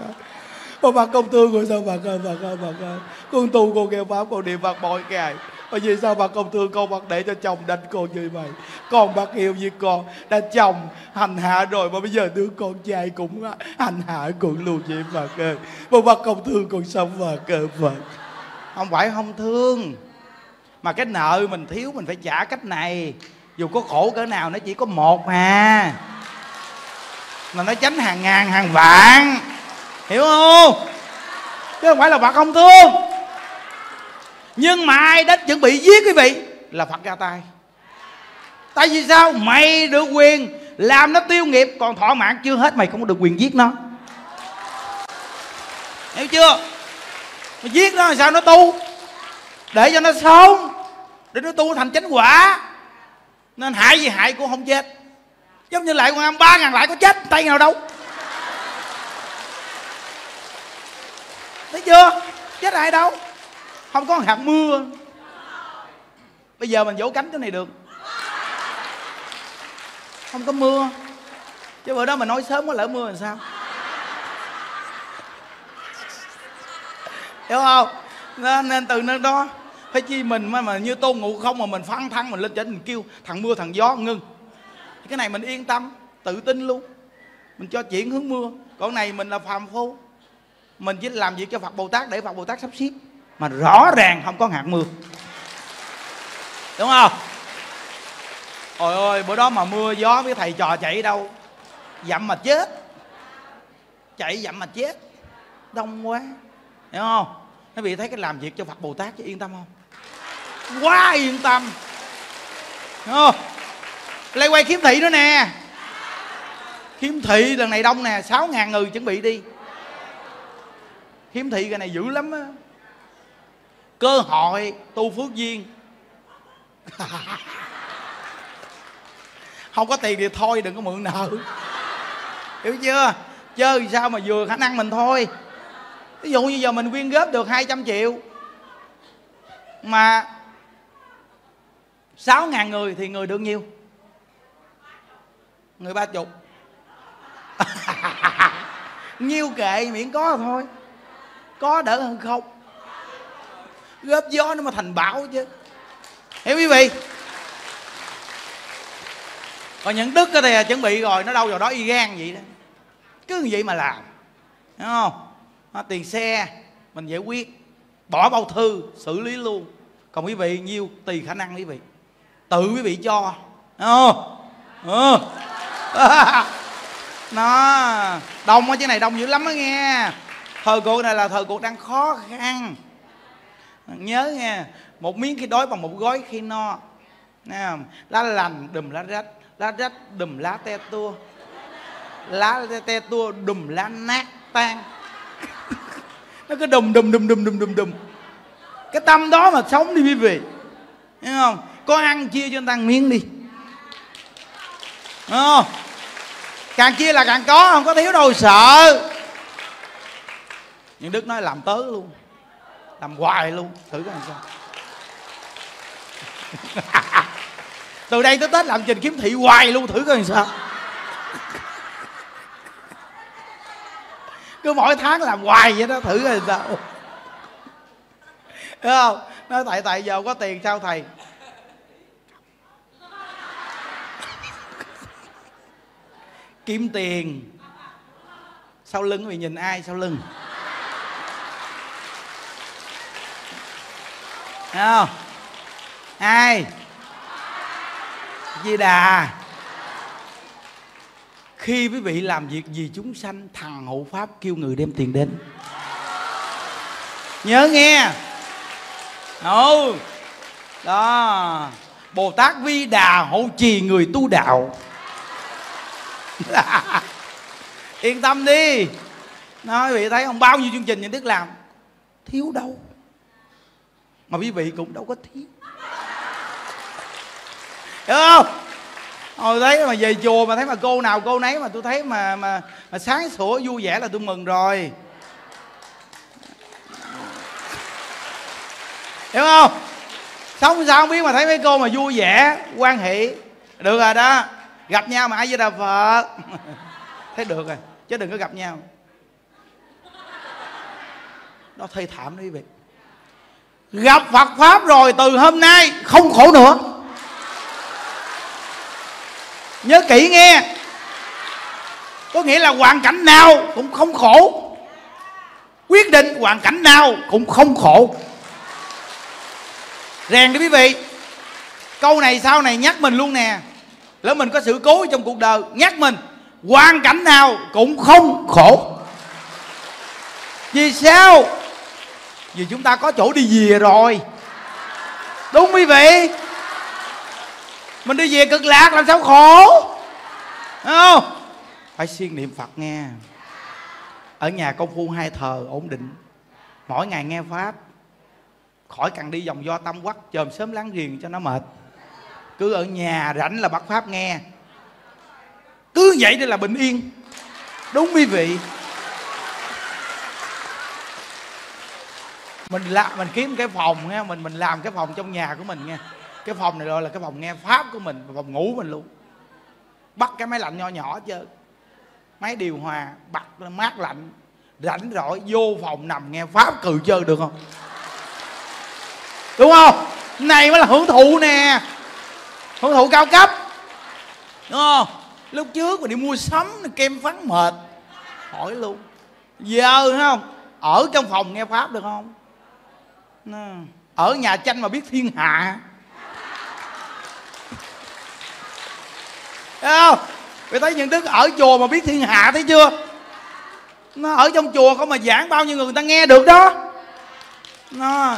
ơi Phật công thương rồi sao Phật ơi Phật ơi Phật ơi Con tu con nghe Pháp, con niệm Phật mọi ngày bởi vì sao bà công thương con bạc để cho chồng đánh con như vậy? Con bạc yêu như con, Đã chồng hành hạ rồi, Mà bây giờ đứa con trai cũng à, hành hạ cũng luôn vậy bà ơi. Mà bà công thương con sống bà cơ Phật Không phải không thương, Mà cái nợ mình thiếu mình phải trả cách này. Dù có khổ cỡ nào, nó chỉ có một mà. Mà nó tránh hàng ngàn, hàng vạn. Hiểu không? Chứ không phải là bà không thương nhưng mà ai đã chuẩn bị giết quý vị? Là phật ra tay. Tại vì sao? Mày được quyền làm nó tiêu nghiệp, còn thọ mạng chưa hết, mày không được quyền giết nó. Hiểu chưa? Mày giết nó làm sao nó tu? Để cho nó sống, để nó tu thành chánh quả. Nên hại gì hại cũng không chết. Giống như lại con ăn ba ngàn lại có chết, tay nào đâu. Thấy chưa? Chết ai đâu không có hạt mưa. Bây giờ mình vỗ cánh cái này được. Không có mưa. Chứ bữa đó mình nói sớm có lỡ mưa làm sao? Hiểu không? Nên, nên từ nơi đó phải chi mình mà, mà như tôn ngủ không mà mình phăng thăng mình lên trên mình kêu thằng mưa thằng gió ngưng. Cái này mình yên tâm tự tin luôn. Mình cho chuyển hướng mưa. Còn này mình là phàm phu. Mình chỉ làm việc cho phật bồ tát để phật bồ tát sắp xếp mà rõ ràng không có hạt mưa. Đúng không? Ôi ôi bữa đó mà mưa gió với thầy trò chạy đâu? Dặm mà chết. Chạy dặm mà chết. Đông quá. Hiểu không? Nó bị thấy cái làm việc cho phật bồ tát chứ yên tâm không? Quá yên tâm. Đúng không? Lấy quay kiếm thị nữa nè. Kiếm thị lần này đông nè, sáu ngàn người chuẩn bị đi. Kiếm thị cái này dữ lắm á cơ hội, tu phước duyên. Không có tiền thì thôi, đừng có mượn nợ. Hiểu chưa? Chơi sao mà vừa khả năng mình thôi. Ví dụ như giờ mình quyên góp được 200 triệu, mà sáu ngàn người thì người được nhiêu người ba chục. Nhiêu kệ miễn có thôi. Có đỡ hơn không? Góp gió nó mà thành bão chứ. Hiểu quý vị? Còn những đức thì chuẩn bị rồi, nó đâu vào đó y gan vậy đó. Cứ như vậy mà làm, hiểu không? Tiền xe, mình giải quyết, bỏ bao thư, xử lý luôn. Còn quý vị nhiêu tùy khả năng quý vị. Tự quý vị cho không? Ừ. nó đông á chứ này đông dữ lắm á nghe. Thời cuộc này là thời cuộc đang khó khăn nhớ nghe một miếng khi đói bằng một gói khi no. Nghe lá lành đùm lá rách lá rách đùm lá te tua. Lá te tua đùm lá nát tan. Nó cứ đùm đùm đùm đùm đùm đùm đùm. Cái tâm đó mà sống đi quý vị. Hiểu không? Có ăn chia cho người ta miếng đi. Đúng càng chia là càng có, không có thiếu đâu, sợ. Nhưng đức nói làm tớ luôn làm hoài luôn. Thử coi làm sao. Từ đây tới tết làm trình kiếm thị hoài luôn, thử coi làm sao. Cứ mỗi tháng làm hoài vậy đó, thử coi làm sao. Đúng không? Nói tại tại giờ có tiền sao thầy? Kiếm tiền. Sau lưng vì nhìn ai? Sau lưng. Thấy không? Ai? Di đà. Khi quý vị làm việc vì chúng sanh thằng hộ pháp kêu người đem tiền đến. Nhớ nghe. Ồ, đó. Bồ tát vi đà hộ trì người tu đạo. Yên tâm đi. Nói vị thấy không? Bao nhiêu chương trình những đức làm? Thiếu đâu mà quý vị cũng đâu có thiếu hiểu không? Hồi thấy mà về chùa mà thấy mà cô nào cô nấy mà tôi thấy mà mà, mà sáng sủa vui vẻ là tôi mừng rồi. Hiểu không? Sống sao không biết mà thấy mấy cô mà vui vẻ quan hệ được rồi đó. Gặp nhau mà ai với đà phật. Thấy được rồi. Chứ đừng có gặp nhau. Nó thê thảm đó quý vị gặp phật pháp rồi từ hôm nay không khổ nữa. Nhớ kỹ nghe. Có nghĩa là hoàn cảnh nào cũng không khổ. Quyết định hoàn cảnh nào cũng không khổ. Rèn đi quý vị. Câu này sau này nhắc mình luôn nè. Lỡ mình có sự cố trong cuộc đời, nhắc mình. Hoàn cảnh nào cũng không khổ. Vì sao? Vì chúng ta có chỗ đi về rồi. Đúng quý vị. Mình đi về cực lạc làm sao khổ? Đúng không? Phải siêng niệm phật nghe. Ở nhà công phu hai thờ ổn định. Mỗi ngày nghe pháp. Khỏi cần đi vòng do tâm quắc chồm sớm láng giềng cho nó mệt. Cứ ở nhà rảnh là bắt pháp nghe. Cứ vậy đây là bình yên. Đúng quý vị. Mình làm mình kiếm cái phòng nghe, mình mình làm cái phòng trong nhà của mình nghe. Cái phòng này gọi là cái phòng nghe pháp của mình, phòng ngủ mình luôn. Bắt cái máy lạnh nho nhỏ chơi máy điều hòa, bật mát lạnh. Rảnh rỗi vô phòng nằm nghe pháp cừ chơi được không? Đúng không? Này mới là hưởng thụ nè. Hưởng thụ cao cấp. Đúng không? Lúc trước mình đi mua sắm kem phấn mệt. Hỏi luôn. Giờ không? Ở trong phòng nghe pháp được không? Ở nhà tranh mà biết thiên hạ. Thấy không? Vì thấy những đức ở chùa mà biết thiên hạ thấy chưa? Nó ở trong chùa không mà giảng bao nhiêu người người ta nghe được đó. Nó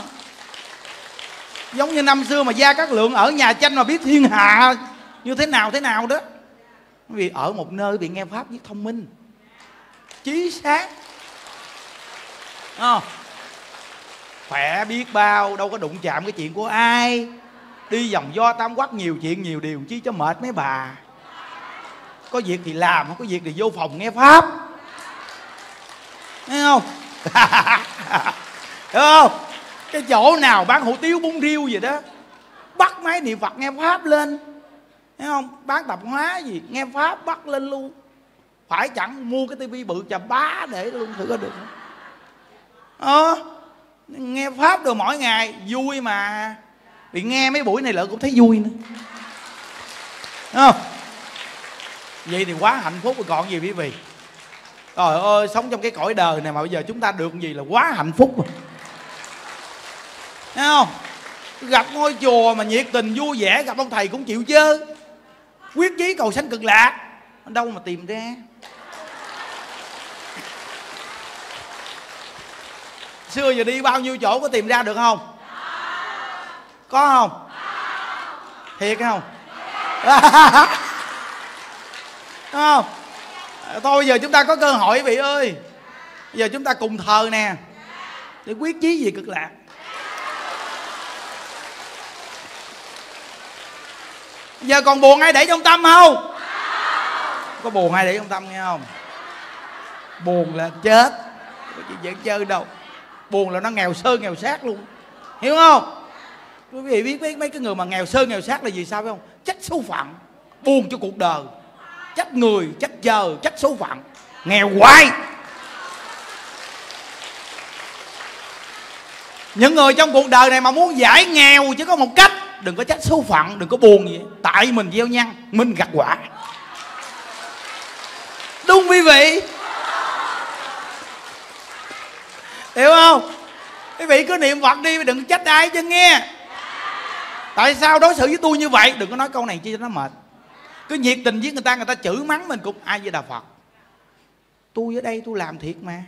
Giống như năm xưa mà Gia Cát Lượng ở nhà tranh mà biết thiên hạ. Như thế nào thế nào đó. Vì ở một nơi bị nghe Pháp với thông minh. Chí xác. À, Khỏe biết bao, Đâu có đụng chạm cái chuyện của ai. Đi vòng do tam quắc nhiều chuyện nhiều điều Chi cho mệt mấy bà. Có việc thì làm, Không có việc thì vô phòng nghe Pháp. Thấy không? Hiểu không? Cái chỗ nào bán hủ tiếu bún riêu gì đó, bắt máy niệm phật nghe pháp lên. Thấy không? Bán tạp hóa gì, nghe pháp bắt lên luôn. Phải chẳng mua cái tivi bự chà bá để luôn, thử có được không? Ờ nghe pháp được mỗi ngày, vui mà. Vì nghe mấy buổi này lỡ cũng thấy vui nữa. Đúng không? Vậy thì quá hạnh phúc rồi, còn gì quý vị? Trời ơi, sống trong cái cõi đời này mà bây giờ chúng ta được gì là quá hạnh phúc rồi. Thấy không? Gặp ngôi chùa mà nhiệt tình, vui vẻ, gặp ông thầy cũng chịu chơi quyết chí cầu sanh cực lạc. Đâu mà tìm ra. Xưa giờ đi bao nhiêu chỗ có tìm ra được không? Có không? Thiệt không? Không? Thôi giờ chúng ta có cơ hội, vị ơi. Giờ chúng ta cùng thờ nè. Để quyết chí gì cực lạc. Giờ còn buồn ai để trong tâm không? Có buồn ai để trong tâm nghe không? Buồn là chết. Có chuyện chơi đâu buồn là nó nghèo sơ nghèo sát luôn. Hiểu không? Quý vị biết mấy, mấy cái người mà nghèo sơ nghèo sát là gì sao phải không? Trách số phận buồn cho cuộc đời. Trách người trách giờ trách số phận. Nghèo hoài. Những người trong cuộc đời này mà muốn giải nghèo chỉ có một cách đừng có trách số phận đừng có buồn gì. Tại mình gieo nhân mình gặt quả. Đúng quý vị. Hiểu không? Quý vị cứ niệm phật đi, đừng trách ai chứ nghe. Tại sao đối xử với tôi như vậy? Đừng có nói câu này chi cho nó mệt. Cứ nhiệt tình với người ta người ta chửi mắng mình cũng ai với đà phật. Tôi ở đây tôi làm thiệt mà.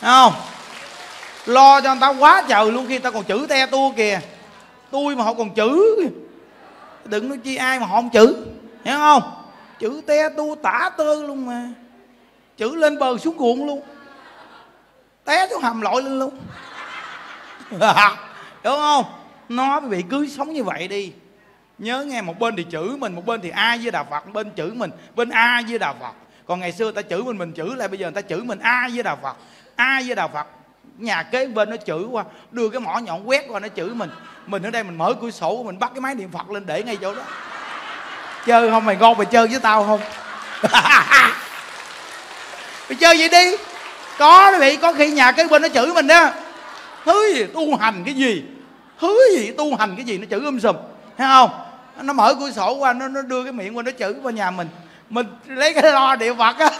Không? Lo cho người ta quá trời luôn khi ta còn chữ te tua kìa. Tôi mà họ còn chữ đừng nói chi ai mà họ không chữ hiểu không? Chữ te tôi tả tơ luôn mà. Chữ lên bờ xuống ruộng luôn té xuống hầm lội lên luôn. Đúng không? Nó quý vị cứ sống như vậy đi. Nhớ nghe, một bên thì chửi mình, một bên thì a với đạo phật, bên chửi mình, bên a với đạo phật. Còn ngày xưa ta chửi mình mình chửi lại, bây giờ người ta chửi mình a với đạo phật. A với đạo phật, nhà kế bên nó chửi qua, đưa cái mỏ nhọn quét qua nó chửi mình. Mình ở đây mình mở cửa sổ, mình bắt cái máy niệm phật lên để ngay chỗ đó. Chơi không mày ngon mày chơi với tao không? Mày chơi vậy đi có quý vị có khi nhà kế bên nó chửi mình đó. Thứ gì tu hành cái gì? Thứ gì tu hành cái gì? Nó chửi um sùm thấy không? Nó mở cửa sổ qua nó, nó đưa cái miệng qua nó chửi qua nhà mình. Mình lấy cái lo địa phật á.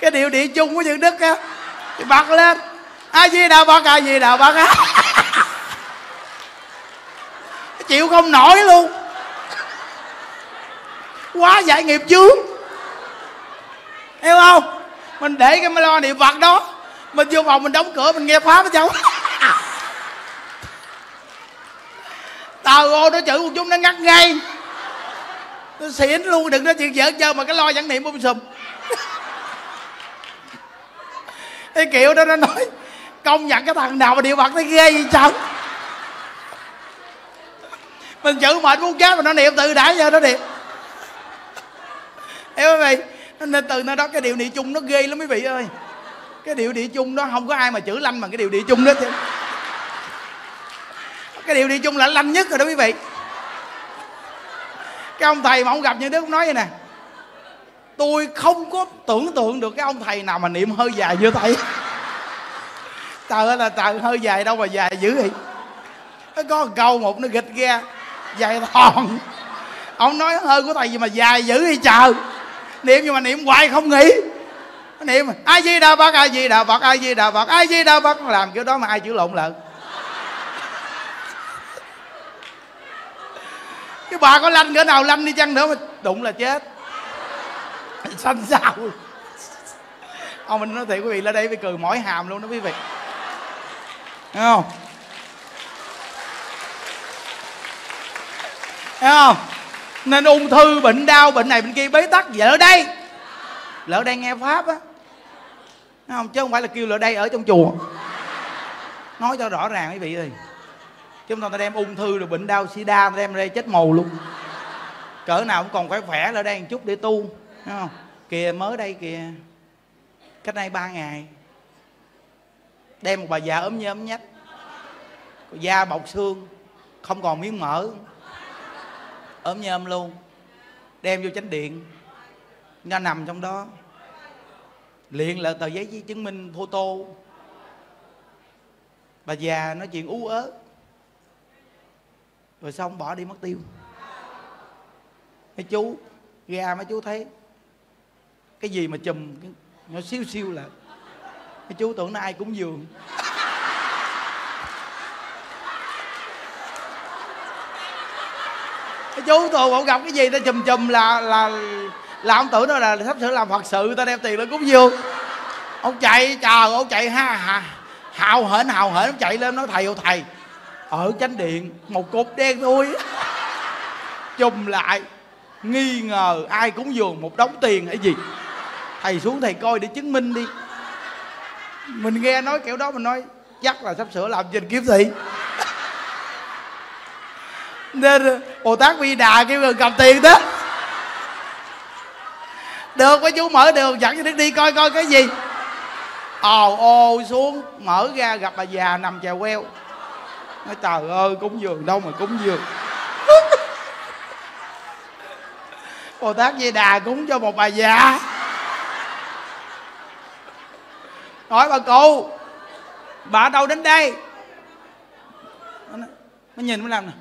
Cái điệu địa chung của những đức á. Thì bật lên. Ai gì đà phật ai gì đà phật á. Chịu không nổi luôn. Quá giải nghiệp chướng. Hiểu không? Mình để cái lo niệm phật đó. Mình vô phòng mình đóng cửa mình nghe pháp ở trong tờ ô nó chửi một chút nó ngắt ngay. Nó xỉn luôn đừng nói chuyện giỡn chơi mà cái lo vẫn niệm bum sùm. Cái kiểu đó nó nói công nhận cái thằng nào mà niệm phật thấy ghê gì sao mình chữ mệt muốn chết mà nó niệm từ đã giờ nó niệm hiểu không vị nên từ nơi đó cái điệu địa chung nó ghê lắm quý vị ơi. Cái điệu địa chung đó không có ai mà chữ lanh bằng cái điệu địa chung đó chứ. Cái điệu địa chung là lanh nhất rồi đó quý vị. Cái ông thầy mà ông gặp như đứa cũng nói vậy nè. Tôi không có tưởng tượng được cái ông thầy nào mà niệm hơi dài như thầy. Trời ơi là trời, hơi dài đâu mà dài dữ vậy. Nó có một câu một nó gịch ra, dài thòn. Ông nói hơi của thầy gì mà dài dữ vậy trời? Niệm nhưng mà niệm hoài không nghỉ niệm ai di đà phật ai di đà phật ai di đà phật ai di đà phật. Làm kiểu đó mà ai chữ lộn lợn. Cái bà có lanh cỡ nào lanh đi chăng nữa mà đụng là chết. Xanh xao. Ông mình nói thiệt quý vị, lên đây phải cười mỏi hàm luôn đó quý vị. Thấy không? Thấy không? Nên ung thư, bệnh đau, bệnh này, bệnh kia, bế tắc vậy? Ở đây. Lỡ đây nghe pháp á. Không, chứ không phải là kêu lỡ đây ở trong chùa. Nói cho rõ ràng quý vị ơi. Chứ không ta đem ung thư rồi bệnh đau, sida, ta đem ra đây chết mù luôn. Cỡ nào cũng còn khỏe khỏe ở đây một chút để tu. Thấy không? Kìa, mới đây kìa. Cách đây ba ngày. Đem một bà già ốm như ốm nhách. Da bọc xương, không còn miếng mỡ ốm nhôm luôn. Đem vô chánh điện. Nó nằm trong đó. Liền là tờ giấy chứng minh photo bà già nói chuyện ú ớ. Rồi xong bỏ đi mất tiêu. Mấy chú ra mấy chú thấy. Cái gì mà chùm nó siêu siêu là. Mấy chú tưởng nó ai cũng dường. Cái chú tôi ông gặp cái gì ta chùm chùm là là là ông tưởng nó là sắp sửa làm phật sự ta đem tiền lên cúng dường. Ông chạy chờ ông chạy ha ha, hào hển hào hển, ông chạy lên nói, thầy ô thầy, ở chánh điện một cột đen thôi chùm lại, nghi ngờ ai cúng dường một đống tiền hay gì. Thầy xuống, thầy coi để chứng minh đi. Mình nghe nói kiểu đó, mình nói, chắc là sắp sửa làm trình kiếm thị nên bồ tát vi đà kêu người cầm tiền đó. Được, mấy chú mở đường, dẫn cho đức đi coi coi cái gì. Ồ ô xuống, mở ra, gặp bà già nằm chèo queo. Nói, trời ơi, cúng dường đâu mà cúng dường. Bồ tát di đà cúng cho một bà già. Hỏi bà cụ, bà đâu đến đây? Nó nhìn mới làm nè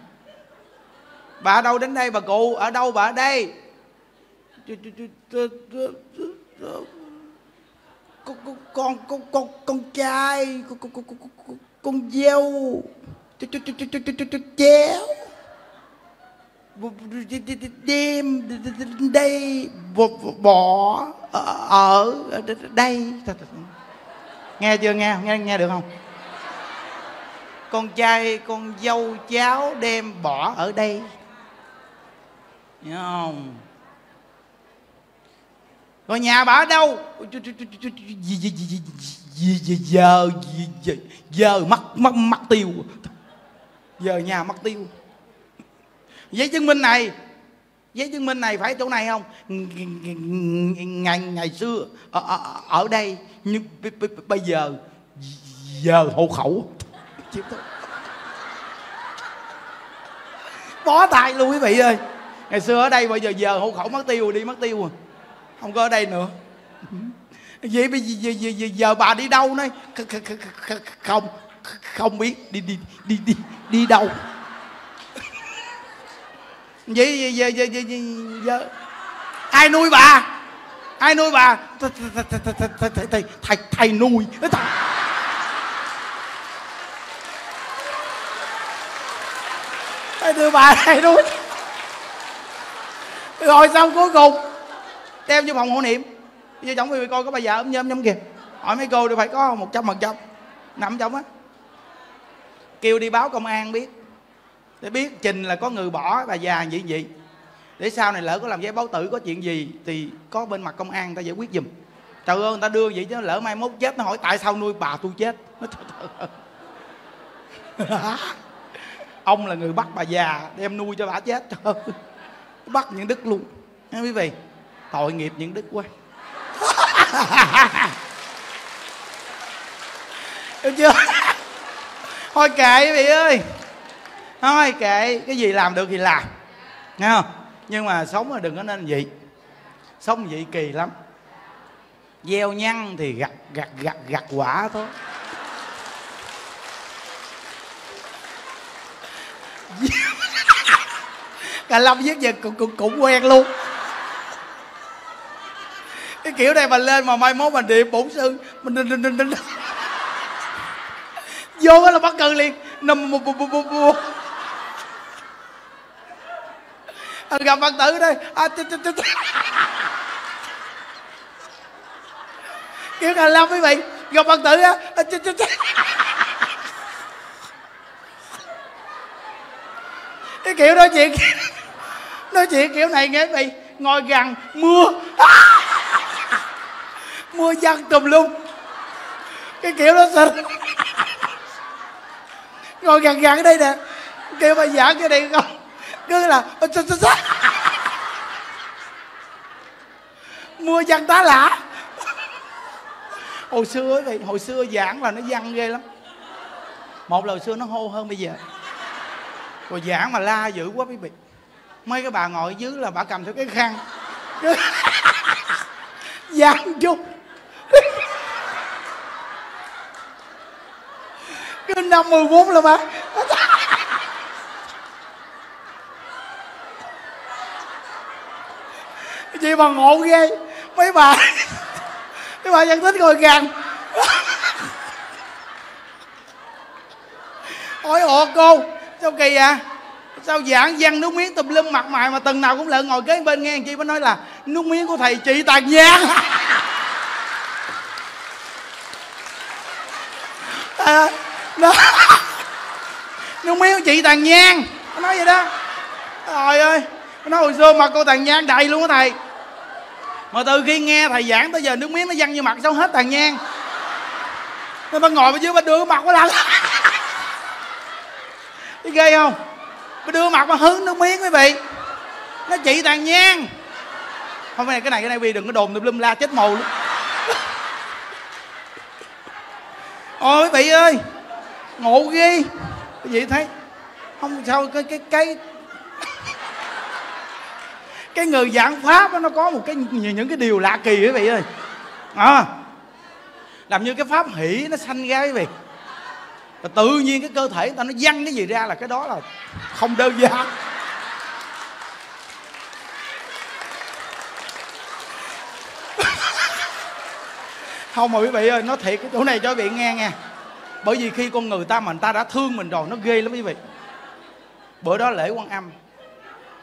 bà đâu đến đây bà cụ ở đâu bà ở đây con con con con con con trai con con con con con dâu chéo đêm đây bỏ ở đây nghe chưa nghe nghe nghe được không con trai con dâu cháu đem bỏ ở đây Hiểu không? Rồi nhà bà ở đâu? Giờ giờ giờ mất mất mất tiêu. Giờ nhà mất tiêu. Giấy chứng minh này giấy chứng minh này phải chỗ này không? Ngày ngày xưa ở, ở, ở đây nhưng bây giờ giờ hộ khẩu. Bó tay luôn quý vị ơi ngày xưa ở đây bây giờ giờ hộ khẩu mất tiêu rồi đi mất tiêu rồi. Không có ở đây nữa. Vậy bây giờ, giờ, giờ, giờ bà đi đâu nói? Không không biết. Đi đi đi đi đi đâu? Vậy giờ giờ giờ giờ ai nuôi bà? Ai nuôi bà? Thầy thầy thầy thầy nuôi. Thầy đưa bà thầy nuôi rồi xong cuối cùng. Đem vô phòng hộ niệm. Vô chồng quý coi có bà già ấm nhâm nhâm kìa. Hỏi mấy cô đều phải có một trăm phần trăm. Nằm trong á. Kêu đi báo công an biết. Để biết trình là có người bỏ bà già gì gì. Để sau này lỡ có làm giấy báo tử có chuyện gì thì có bên mặt công an người ta giải quyết giùm. Trời ơi người ta đưa vậy chứ lỡ mai mốt chết nó hỏi tại sao nuôi bà tôi chết. Nó ông là người bắt bà già đem nuôi cho bà chết. Trời bắt những đức luôn. Nghe quý vị, tội nghiệp những đức quá. Được chưa? Thôi kệ quý vị ơi. Thôi kệ, cái gì làm được thì làm. Nghe không? Nhưng mà sống là đừng có nên vậy. Sống vậy kỳ lắm. Gieo nhăn thì gặt gặt gặt gặt quả thôi. cả lâm viết giờ cũng, cũng, cũng quen luôn. Cái kiểu này mà lên mà mai mốt mình điệp bổn sư mình đinh đinh đinh đinh vô là bắt cân liền. Nằm một bu bu anh gặp phật tử đây. À, t, t, t, t. kiểu là lâm quý vị gặp phật tử á. À, t, t, t. cái kiểu nói chuyện nói chuyện kiểu này nghe quý vị ngồi gần mưa. Mưa giăng tùm lum. Cái kiểu đó xinh ngồi gần gần đây nè. Kêu bà giảng cái đây không? Cứ là mưa giăng tá lạ hồi xưa ấy, hồi xưa giảng là nó văng ghê lắm. Một là xưa nó hô hơn bây giờ. Rồi giảng mà la dữ quá quý vị mấy cái bà ngồi dưới là bà cầm theo cái khăn. Giảng chút cứ năm mười bốn là bà. Chị bà ngộ ghê. Mấy bà mấy bà vẫn thích ngồi gần hỏi ồ, cô. Sao kỳ à sao giảng văn nước miếng tùm lum mặt mày mà từng nào cũng lợn ngồi kế bên nghe chị mới nói là nước miếng của thầy chị tàn nhang. À, nó, nước miếng của chị tàn nhang. Nó nói vậy đó. Trời ơi nó nói hồi xưa mà cô tàn nhang đầy luôn á thầy. Mà từ khi nghe thầy giảng tới giờ nước miếng nó văng như mặt sao hết tàn nhang. Nó bà ngồi bên dưới bà đưa mặt quá lạnh thấy ghê không? Mới đưa mặt mà hứng nước miếng quý vị. Nó chị tàn nhang. Không phải cái này cái này vì đừng có đồn tùm lum la chết mù luôn. Ôi quý vị ơi ngộ ghê. Quý vị thấy không sao cái cái cái cái người giảng pháp đó, nó có một cái những cái điều lạ kỳ quý vị ơi. À, làm như cái pháp hỷ nó sanh ra quý vị và tự nhiên cái cơ thể người ta nó văng cái gì ra là cái đó là không đơn giản. Không mà quý vị ơi nó thiệt, cái chỗ này cho quý vị nghe nghe bởi vì khi con người ta mà người ta đã thương mình rồi, nó ghê lắm quý vị. Bữa đó lễ quan âm.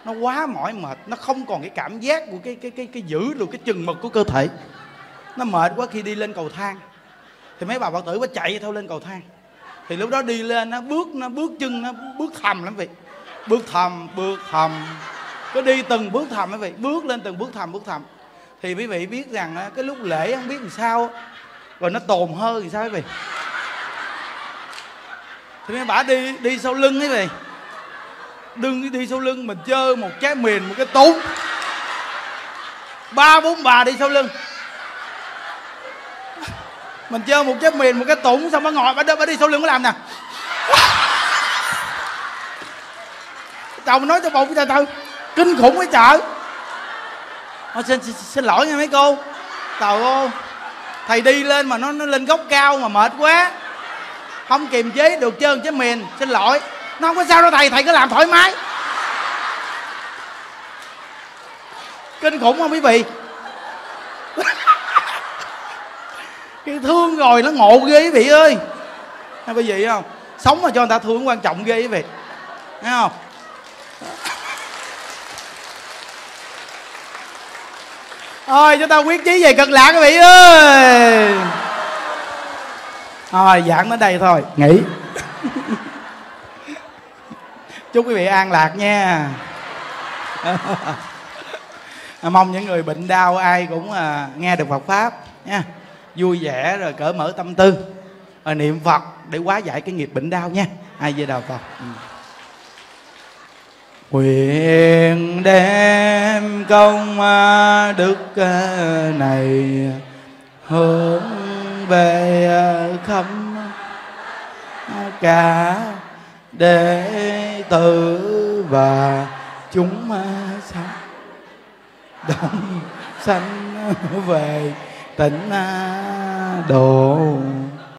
Nó quá mỏi mệt, nó không còn cái cảm giác của cái cái cái cái giữ được cái chừng mực của cơ thể. Nó mệt quá khi đi lên cầu thang. Thì mấy bà phật tử mới chạy theo lên cầu thang thì lúc đó đi lên nó bước nó, bước chân nó, bước thầm lắm vị bước thầm bước thầm. Cứ đi từng bước thầm quý vị bước lên từng bước thầm bước thầm. Thì quý vị biết rằng cái lúc lễ không biết làm sao rồi nó tồn hơi thì sao quý vị? Thì mấy bả đi đi sau lưng quý vị đừng đi sau lưng, mình chơi một trái miền một cái tốn. Ba, bốn bà đi sau lưng mình chơi một cái miền một cái tủng xong nó ngồi bà, bà đi sau lưng nó làm nè. Chồng nói cho bụng từ từ. Kinh khủng cái chợ Thôi xin, xin, xin lỗi nha mấy cô. Trời ơi. Thầy đi lên mà nó nó lên góc cao mà mệt quá. Không kiềm chế được trơn chứ miền Xin lỗi. Nó không có sao đâu thầy Thầy cứ làm thoải mái. Kinh khủng không quý vị? Cái thương rồi nó ngộ ghê quý vị ơi. Hay quý vị không? Sống mà cho người ta thương quan trọng ghê quý vị. Thấy không? Thôi, chúng ta quyết chí về cực lạc quý vị ơi. Thôi, giảng đến đây thôi. Nghỉ. Chúc quý vị an lạc nha. Mong những người bệnh đau ai cũng à, nghe được Phật pháp nha vui vẻ rồi cởi mở tâm tư. Rồi niệm Phật để hóa giải cái nghiệp bệnh đau nha. Ai về đầu Phật? Ừ. Nguyện đem công à, đức à, này hướng về khắp cả đệ tử và chúng sanh. Đồng sanh về tịnh độ